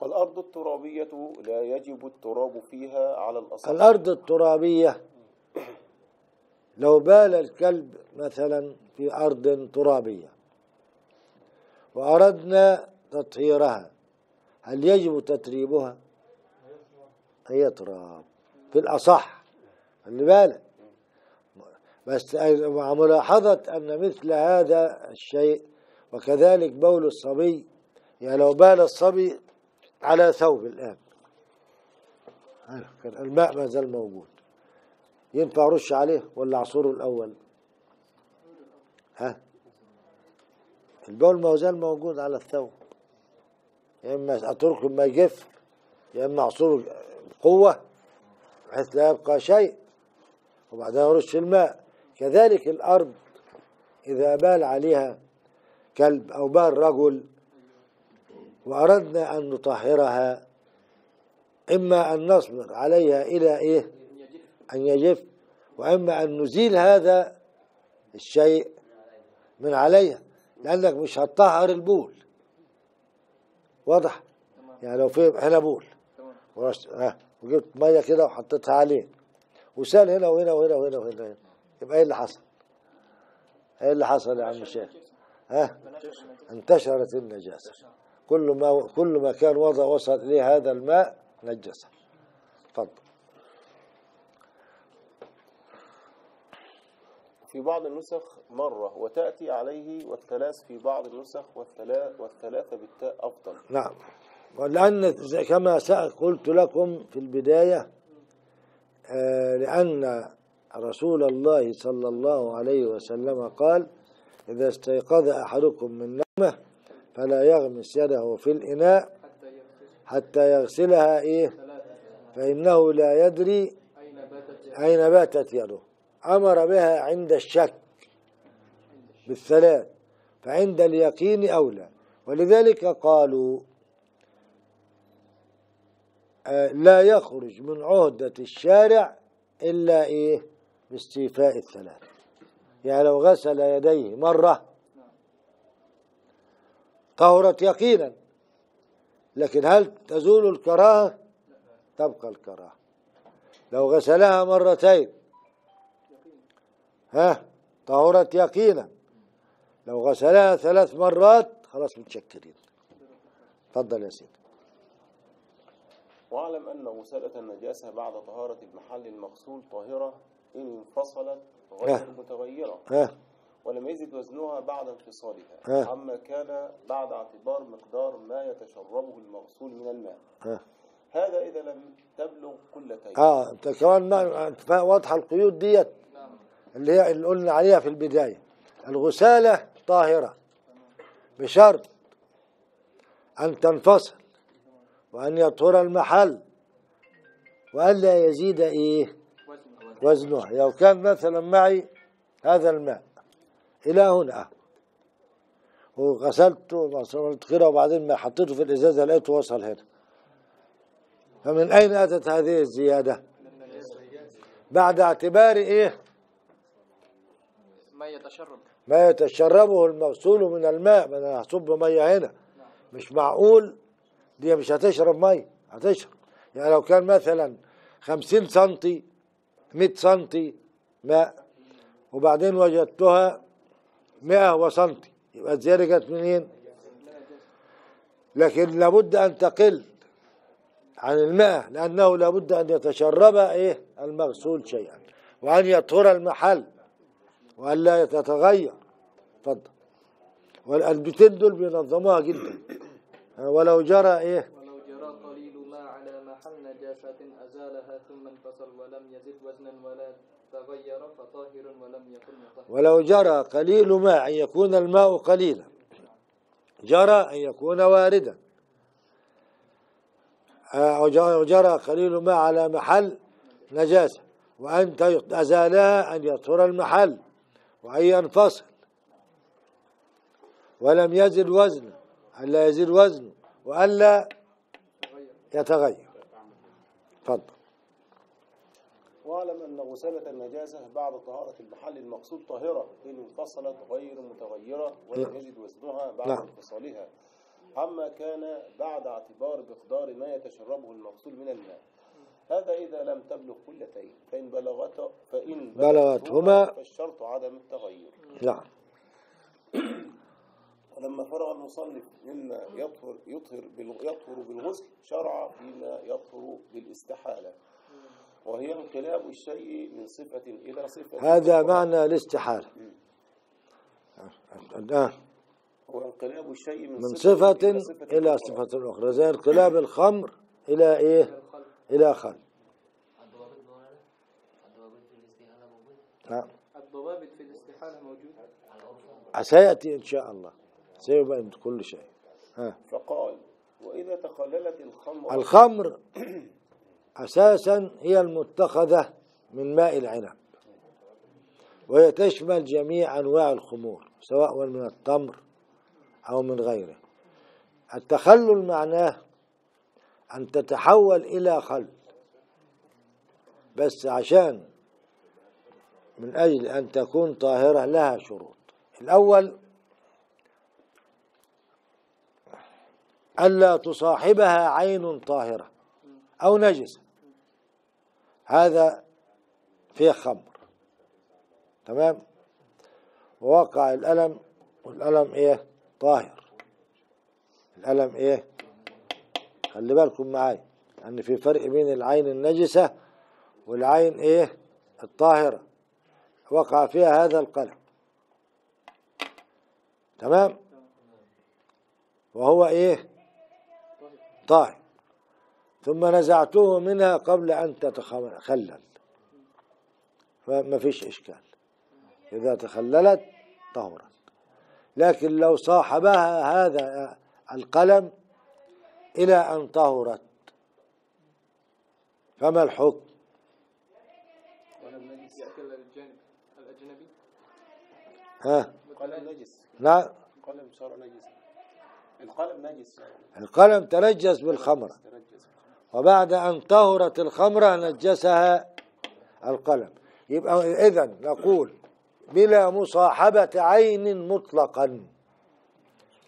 والأرض الترابية لا يجب التراب فيها على الأصح الأرض الترابية لو بال الكلب مثلا في أرض ترابية وأردنا تطهيرها هل يجب تتريبها؟ هي تراب في الأصح خلي بالك بس مع ملاحظة أن مثل هذا الشيء وكذلك بول الصبي يعني لو بال الصبي على ثوب الآن كان الماء ما زال موجود. ينفع رش عليه ولا عصوره الأول؟ ها؟ البول ما زال موجود على الثوب. يا إما أتركه ما يجف يا إما أعصره بقوة بحيث لا يبقى شيء. وبعدين أرش الماء. كذلك الأرض إذا بال عليها كلب أو بال رجل وأردنا أن نطهرها إما أن نصبر عليها إلى إيه؟ أن يجف وإما أن نزيل هذا الشيء من عليها لأنك مش هتطهر البول. واضح؟ يعني لو في هنا بول. وجبت مية كده وحطيتها عليه. وسال هنا وهنا وهنا وهنا وهنا يبقى إيه اللي حصل؟ إيه اللي حصل يا عم الشيخ؟ ها؟ انتشرت النجاسة. كل ما كل ما كان وضع وصل إليه هذا الماء نجسه تفضل. في بعض النسخ مرة وتأتي عليه والثلاث في بعض النسخ والثلاث والثلاثة بالتاء أفضل. نعم. ولأن كما قلت لكم في البداية آه، لأن رسول الله صلى الله عليه وسلم قال إذا استيقظ أحدكم من نومه فلا يغمس يده في الإناء حتى يغسل حتى يغسلها إيه؟ فإنه لا يدري أين باتت أين باتت يده. أمر بها عند الشك بالثلاث فعند اليقين أولى. ولذلك قالوا آه، لا يخرج من عهدة الشارع إلا إيه؟ باستيفاء الثلاث. يعني لو غسل يديه مرة طهرت يقينا. لكن هل تزول الكراهة؟ تبقى الكراهة. لو غسلها مرتين. ها؟ طهرت يقينا. لو غسلها ثلاث مرات خلاص متشكرين. تفضل يا سيدي. واعلم أن غسالة النجاسة بعد طهارة المحل المغسول طاهرة. إن انفصلت غير. متغيرة. ها. ولم يزد وزنها بعد انفصالها. عما كان بعد اعتبار مقدار ما يتشربه المغسول من الماء. ها. هذا إذا لم تبلغ كلتين آه أنت كمان ما أنت فا- واضحة القيود ديت. اللي هي اللي قلنا عليها في البداية. الغسالة طاهرة. بشرط أن تنفصل. وأن يطهر المحل. والا يزيد إيه؟ وزنها. لو كان مثلا معي هذا الماء. إلى هنا. وغسلته وغسلت كده وبعدين ما حطيته في الإزازة لقيته وصل هنا. فمن أين أتت هذه الزيادة؟ بعد اعتبار إيه؟ ما يتشرب. ما يتشربه المغسول من الماء ما أنا هصب مية هنا. مش معقول؟ دي مش هتشرب مية هتشرب. يعني لو كان مثلا خمسين سنتي مئة سنتي ماء وبعدين وجدتها مئة وسنتي. يبقى الزيادة جت منين؟ لكن لابد أن تقل عن الماء لأنه لابد أن يتشرب إيه؟ المغسول شيئا وأن يطهر المحل وأن لا يتغير تفضل. والألبتين دول بينظموها جدا. ولو جرى إيه؟ ولو جرى قليل ما على محل نجاسة أزالها ثم انفصل ولم يزد وزنا ولا تغير فطاهر ولم يكن مطهرا. ولو جرى قليل ماء أن يكون الماء قليلا. جرى أن يكون واردا. أو ج- أو جرى قليل ماء على محل نجاسة. وأن ت- أزالها أن يطهر المحل وأن ينفصل. ولم يزد وزنه ألا يزيد وزنه وألا يتغير. تفضل. واعلم أن غسالة النجاسة بعد طهارة المحل المقصود طاهرة إن انفصلت غير متغيرة ولم يزد وزنها بعد نعم. انفصالها. عما كان بعد اعتبار مقدار ما يتشربه المقصود من الماء. هذا إذا لم تبلغ قلتين فإن بلغت فإن بلغتهما فالشرط عدم التغير. نعم. ولما فرغ المصنف مما يطهر يطهر يطهر بالغسل شرع فيما يطهر بالاستحالة. وهي انقلاب الشيء من صفة إلى صفة. هذا معنى الاستحالة آه. وانقلاب الشيء من, من صفة إلى أخرى. صفة أخرى. زي انقلاب الخمر إلى إيه؟ إلى خل نعم. الضوابط في الاستحالة موجودة؟ سيأتي إن شاء الله. سيبين كل شيء. ها. فقال وإذا تخللت الخمر الخمر أساسا هي المتخذة من ماء العنب وهي تشمل جميع أنواع الخمور سواء من التمر أو من غيره. التخلل معناه أن تتحول إلى خل بس عشان من أجل أن تكون طاهرة لها شروط. الأول ألا تصاحبها عين طاهرة أو نجسة. هذا فيه خمر. تمام؟ ووقع الألم والألم إيه؟ طاهر. الألم إيه؟ خلي بالكم معايا أن في فرق بين العين النجسة والعين إيه؟ الطاهرة. وقع فيها هذا القلم. تمام؟ وهو إيه؟ طاهر. ثم نزعته منها قبل أن تتخلل. فما فيش إشكال. إذا تخللت طهرت. لكن لو صاحبها هذا القلم إلى أن طهرت فما الحكم؟ ها؟ قلم نجس. نعم قلم صار نجس القلم نجس القلم تنجس بالخمرة. تنجس. وبعد أن طهرت الخمرة نجسها القلم. يبقى إذا نقول بلا مصاحبة عين مطلقا.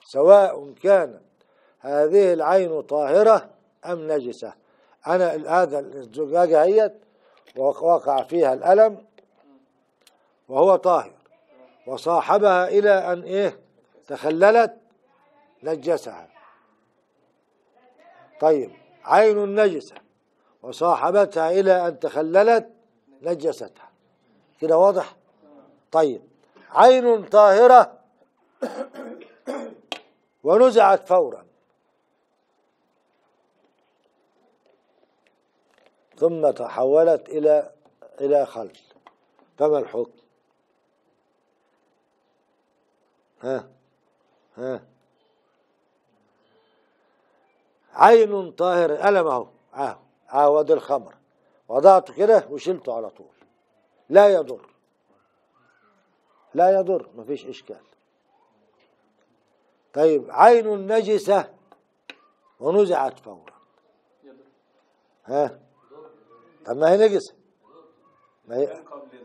سواء كانت هذه العين طاهرة أم نجسة. أنا هذا الزجاجة هيت وقع فيها الألم وهو طاهر. وصاحبها إلى أن إيه؟ تخللت نجسها. طيب. عين نجسة وصاحبتها إلى أن تخللت نجستها. كده واضح؟ طيب. عين طاهرة ونزعت فورا. ثم تحولت إلى إلى خل. فما الحكم؟ ها؟ ها؟ عين طاهر ألم أهو أهو عاود الخمر. وضعته كده وشلته على طول. لا يضر. لا يضر مفيش إشكال. طيب عين نجسة ونزعت فورا. ها؟ طب ما هي نجسة. ما هي كان قبل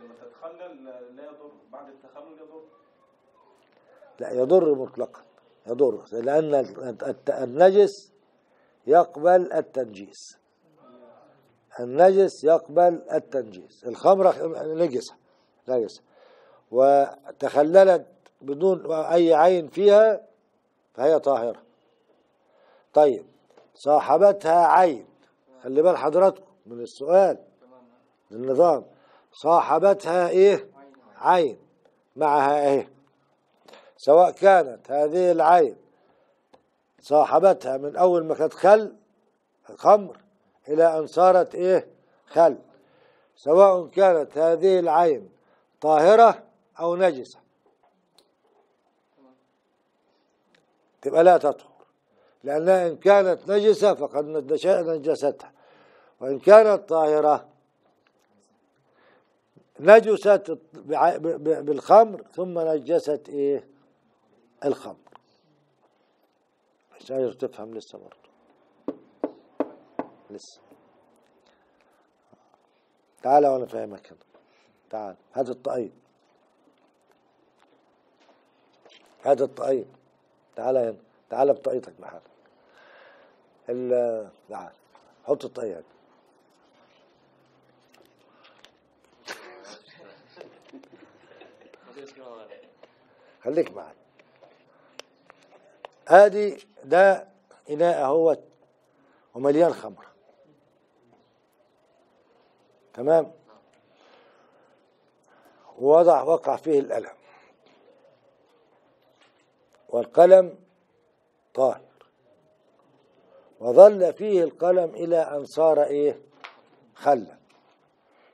لما تتخلل لا يضر. بعد التخلل يضر. لا يضر مطلقا. يضر لأن النجس يقبل التنجيس. النجس يقبل التنجيس. الخمرة نجسة. نجسة. وتخللت بدون أي عين فيها فهي طاهرة. طيب صاحبتها عين. خلي بال حضراتكم من السؤال النظام. صاحبتها إيه؟ عين. معها إيه؟ سواء كانت هذه العين صاحبتها من أول ما كانت خل خمر إلى أن صارت إيه؟ خل. سواء كانت هذه العين طاهرة أو نجسة. تبقى لا تطهر. لأنها إن كانت نجسة فقد نجستها وإن كانت طاهرة نجست بالخمر ثم نجست إيه؟ الخمر. مش تفهم لسه برضه. لسه. تعال وأنا فاهمك هنا. تعال. هات الطقيب هات الطقيب تعال هنا. تعال بطاقيتك معاك ال تعال. حط الطاقية هنا. خليك معي ادي ده إناء اهوت ومليان خمر. تمام؟ ووضع وقع فيه القلم والقلم طاهر وظل فيه القلم إلى أن صار إيه؟ خلا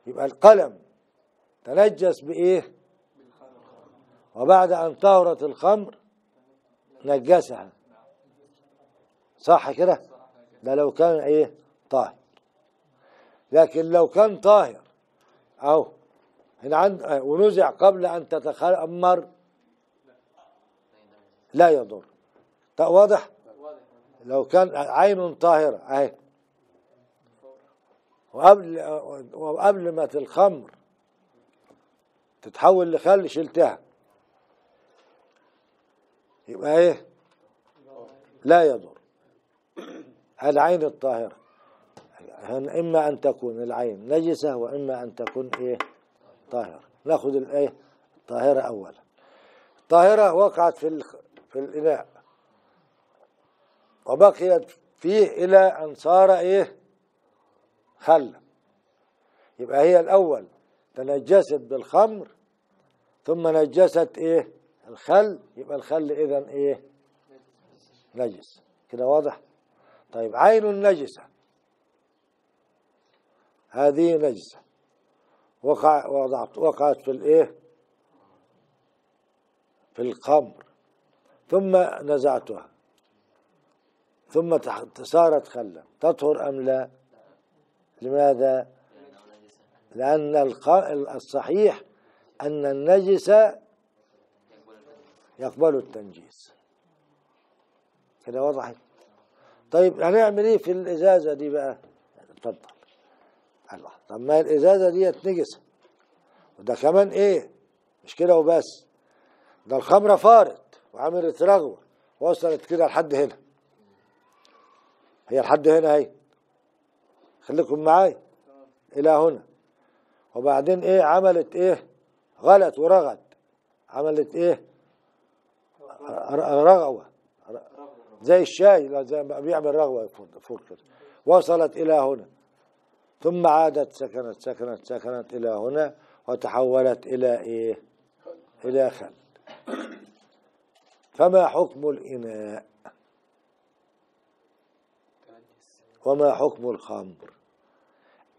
يبقى القلم تنجس بإيه؟ وبعد أن طهرت الخمر نجسها صح كده؟ ده لو كان إيه؟ طاهر. لكن لو كان طاهر أو هنا عند ونزع قبل أن تتخمر لا يضر. طيب واضح؟ لو كان عين طاهرة أهي. وقبل وقبل ما الخمر تتحول لخل شلتها. يبقى إيه؟ لا يضر. العين الطاهرة. إما أن تكون العين نجسة وإما أن تكون إيه؟ طاهرة. ناخذ الإيه الطاهرة أولا. الطاهرة وقعت في في الإناء. وبقيت فيه إلى أن صار إيه؟ خلا يبقى هي الأول تنجست بالخمر ثم نجست إيه؟ الخل يبقى الخل إذن إيه؟ نجس. كده واضح؟ طيب عين نجسة. هذه نجسة. وقع وضعت وقعت في الإيه؟ في الخمر. ثم نزعتها. ثم صارت خلا. تطهر أم لا؟ لماذا؟ لأن الصحيح أن النجس يقبل التنجيس. كده وضحت طيب هنعمل إيه في الإزازة دي بقى؟ اتفضل الله. طب ما الإزازة دي نجسه وده كمان إيه؟ مش كده وبس. ده الخمرة فارت وعملت رغوة. وصلت كده لحد هنا. هي لحد هنا أهي. خليكم معايا. إلى هنا. وبعدين إيه؟ عملت إيه؟ غلت ورغد عملت إيه؟ ر- رغوة. زي الشاي زي ما بيعمل يفور- فوق كده وصلت إلى هنا. ثم عادت سكنت سكنت سكنت إلى هنا وتحولت إلى إيه؟ إلى خل. فما حكم الإناء؟ وما حكم الخمر؟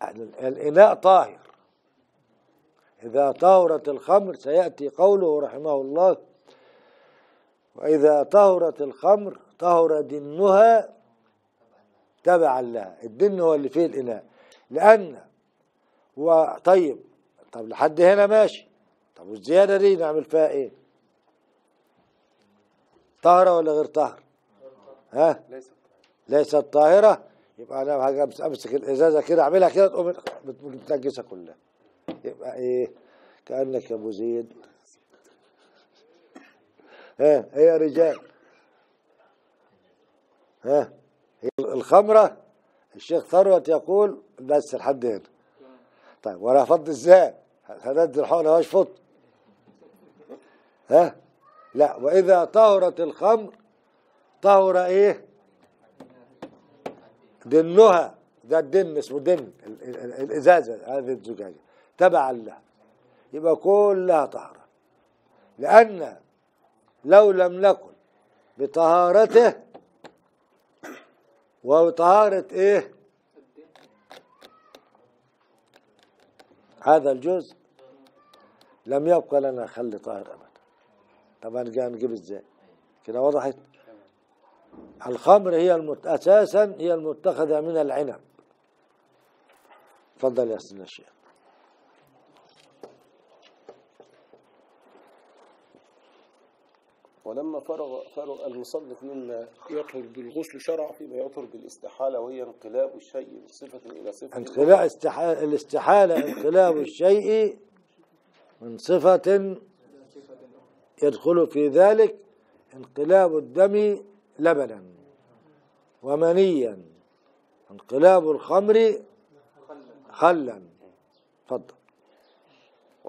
ال- الإناء طاهر. إذا طهرت الخمر سيأتي قوله رحمه الله وإذا طهرت الخمر طهر دنها تبعا لها. الدن هو اللي فيه الإناء. لأن وطيب طب لحد هنا ماشي. طب والزيادة دي نعمل فيها إيه؟ طاهرة ولا غير طاهرة ها؟ ليست طاهرة. يبقى أنا أمس- أمسك الإزازة كده أعملها كده تقوم متنجسة كلها. يبقى إيه؟ كأنك يا أبو زيد. ها هي يا رجال. ها هي الخمرة. الشيخ ثروت يقول بس لحد هنا. طيب وأنا افض إزاي؟ هدد الحقنة واش فض. ها؟ لا وإذا طهرت الخمر طهر إيه؟ دنها. ده الدن اسمه دن ال- ال- ال- الإزازة هذه الزجاجة. تبعا لها يبقى كلها طهرة. لأن لو لم نكن بطهارته وطهارة إيه؟ هذا الجزء لم يبقى لنا خل طاهر أبدا. طبعا جاء نجيب إزاي كده وضحت. الخمر هي المت... أساسا هي المتخذة من العنب. تفضل يا سيدنا الشيخ. ولما فرغ فرغ المصنف مما يطهر بالغسل شرع فيما يطهر بالاستحالة وهي انقلاب الشيء من صفة إلى صفة. انقلاع استحالة الاستحالة انقلاب الشيء من صفة يدخل في ذلك انقلاب الدم لبنا ومنيا. انقلاب الخمر خلا. تفضل.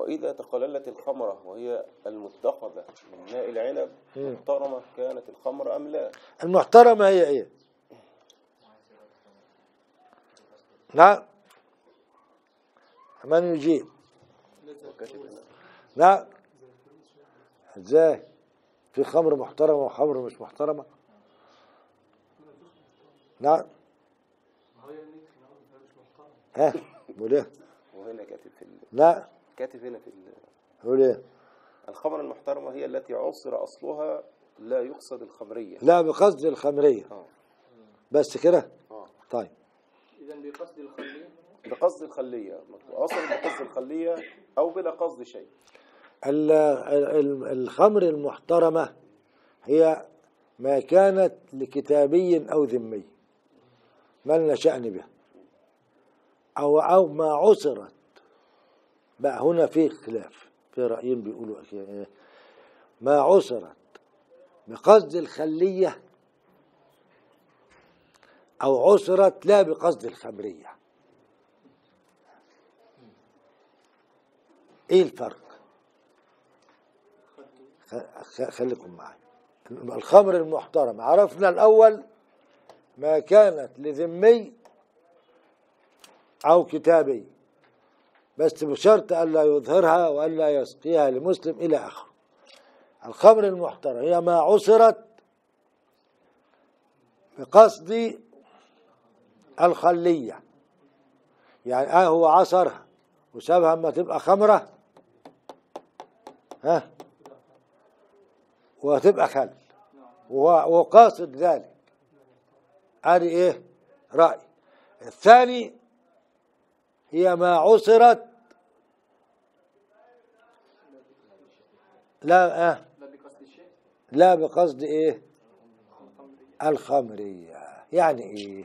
وإذا تقللت الخمرة وهي المتخذة من ماء العنب محترمة كانت الخمر أم لا؟ المحترمة هي إيه؟ نعم. من يجيب نعم. إزاي؟ في خمر محترمة وخمر مش محترمة؟ نعم. ها بقول إيه؟ وهنا كاتب في. لا كاتب هنا في ال... بقول إيه؟ الخمر المحترمة هي التي عصر أصلها لا يقصد الخمرية. لا بقصد الخمرية. آه. بس كده؟ آه. طيب. إذا بقصد الخلية. بقصد الخلية. عصر بقصد الخلية أو بلا قصد شيء. ال- ال- الخمر المحترمة هي ما كانت لكتابي أو ذمي. ما لنا شأن بها. أو أو ما عصرت بقى هنا في خلاف في رأيين بيقولوا؟ ما عصرت بقصد الخلية أو عصرت لا بقصد الخمرية إيه الفرق؟ خليكم معي الخمر المحترم عرفنا الأول ما كانت لذمي أو كتابي بس بشرط ألا يظهرها وألا يسقيها لمسلم إلى آخره. الخمر المحترم هي ما عصرت بقصد الخلية. يعني آه هو عصرها وسابها أما تبقى خمرة ها؟ وهتبقى خل. وقاصد ذلك. ادي إيه؟ رأي الثاني هي ما عصرت لا آه. لا بقصد الشيء لا بقصد إيه؟ الخمرية. يعني إيه؟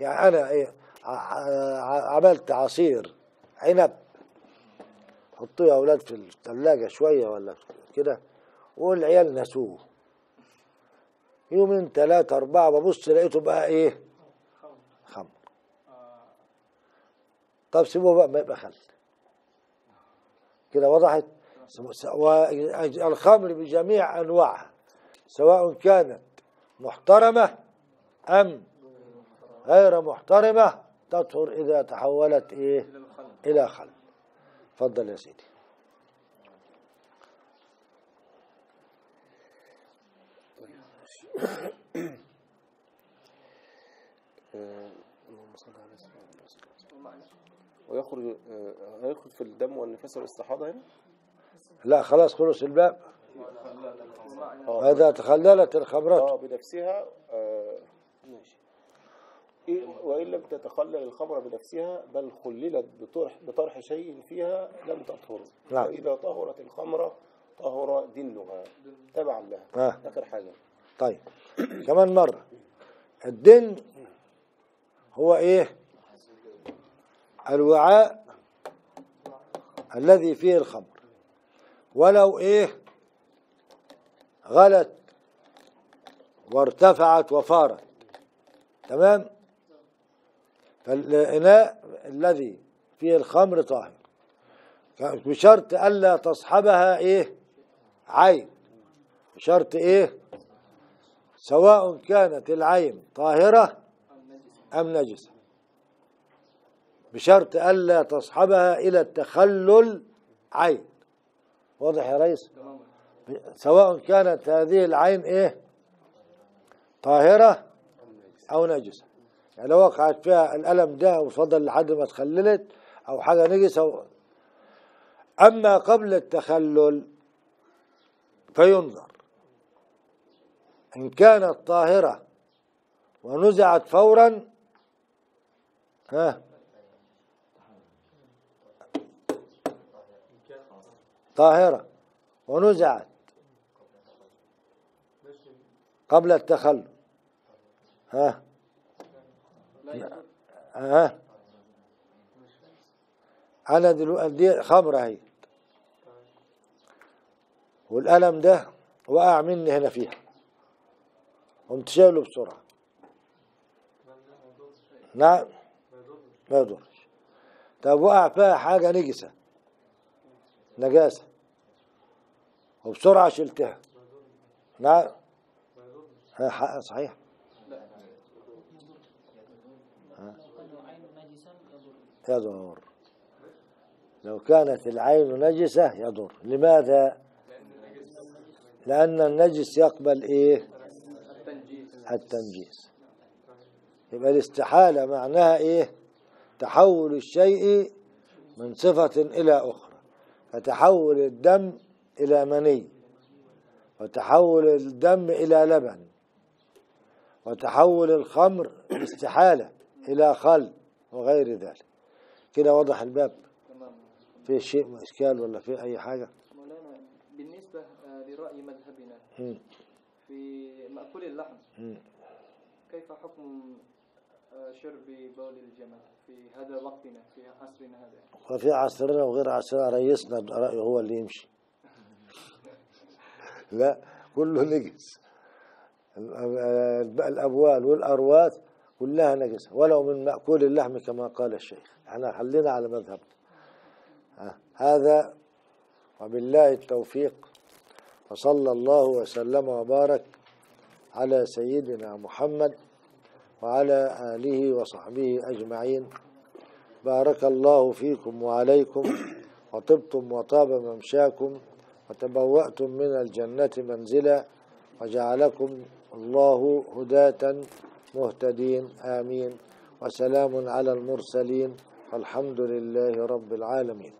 يعني أنا إيه؟ عملت عصير عنب. حطوه يا أولاد في الثلاجة شوية ولا كده والعيال نسوه. يومين ثلاثة أربعة ببص لقيته بقى إيه؟ خمر. طب سيبوه بقى ما يبقى خل. كده وضحت؟ والخمر بجميع أنواعها سواء كانت محترمة أم غير محترمة تطهر إذا تحولت إيه؟ إلى خل. تفضل يا سيدي. ويخرج آه، هيخرج في الدم والنفاس والإستحاضة هنا؟ لا خلاص خلص الباب. وإذا تخللت الخمرات آه بنفسها آه، ماشي. إيه- وإن لم تتخلل الخمر بنفسها بل خللت بطرح, بطرح شيء فيها لم تطهر. نعم. فإذا طهرت الخمرة طهر دنها تبعا لها. آه. آخر حاجة. طيب. كمان مرة. الدن هو إيه؟ الوعاء الذي فيه الخمر. ولو إيه غلت وارتفعت وفارت. تمام؟ فالإناء الذي فيه الخمر طاهر. بشرط ألا تصحبها إيه؟ عين. بشرط إيه؟ سواء كانت العين طاهرة أم نجسة. بشرط ألا تصحبها إلى التخلل عين. واضح يا ريس؟ سواء كانت هذه العين إيه؟ طاهرة أو نجسة. يعني لو وقعت فيها الألم ده وفضل لحد ما تخللت أو حاجة نجسة و... أما قبل التخلل فينظر. إن كانت طاهرة ونزعت فورا ها طاهرة ونزعت قبل التخلل ها؟ ها؟ أنا دلوقتي خمرة هي والألم ده وقع مني هنا فيها. قمت شايله بسرعة. نعم. ما يضرش. طب وقع فيها حاجة نجسة. نجاسة. وبسرعة شلتها. نعم صحيح. يضر لو كانت العين نجسة يضر لماذا؟ لأن النجس يقبل إيه؟ التنجيس. يبقى الاستحالة معناها إيه؟ تحول الشيء من صفة إلى أخرى. فتحول الدم إلى مني وتحول الدم إلى لبن وتحول الخمر استحالة إلى خل وغير ذلك. كده وضح الباب. في شيء إشكال ولا في أي حاجة؟ مولانا بالنسبة آه، لرأي مذهبنا. في مأكول اللحم. كيف حكم آه، شرب بول الجمل في هذا وقتنا في عصرنا هذا؟ وفي عصرنا وغير عصرنا رئيسنا رأيه هو اللي يمشي. لا كله نجس. ال- الأبوال والأرواث كلها نجسة ولو من مأكول اللحم كما قال الشيخ. إحنا خلينا على مذهبنا ها، هذا وبالله التوفيق وصلى الله وسلم وبارك على سيدنا محمد وعلى آله وصحبه أجمعين. بارك الله فيكم وعليكم وطبتم وطاب ممشاكم. وتبوأتم من الجنة منزلا وجعلكم الله هداة مهتدين آمين. وسلام على المرسلين والحمد لله رب العالمين.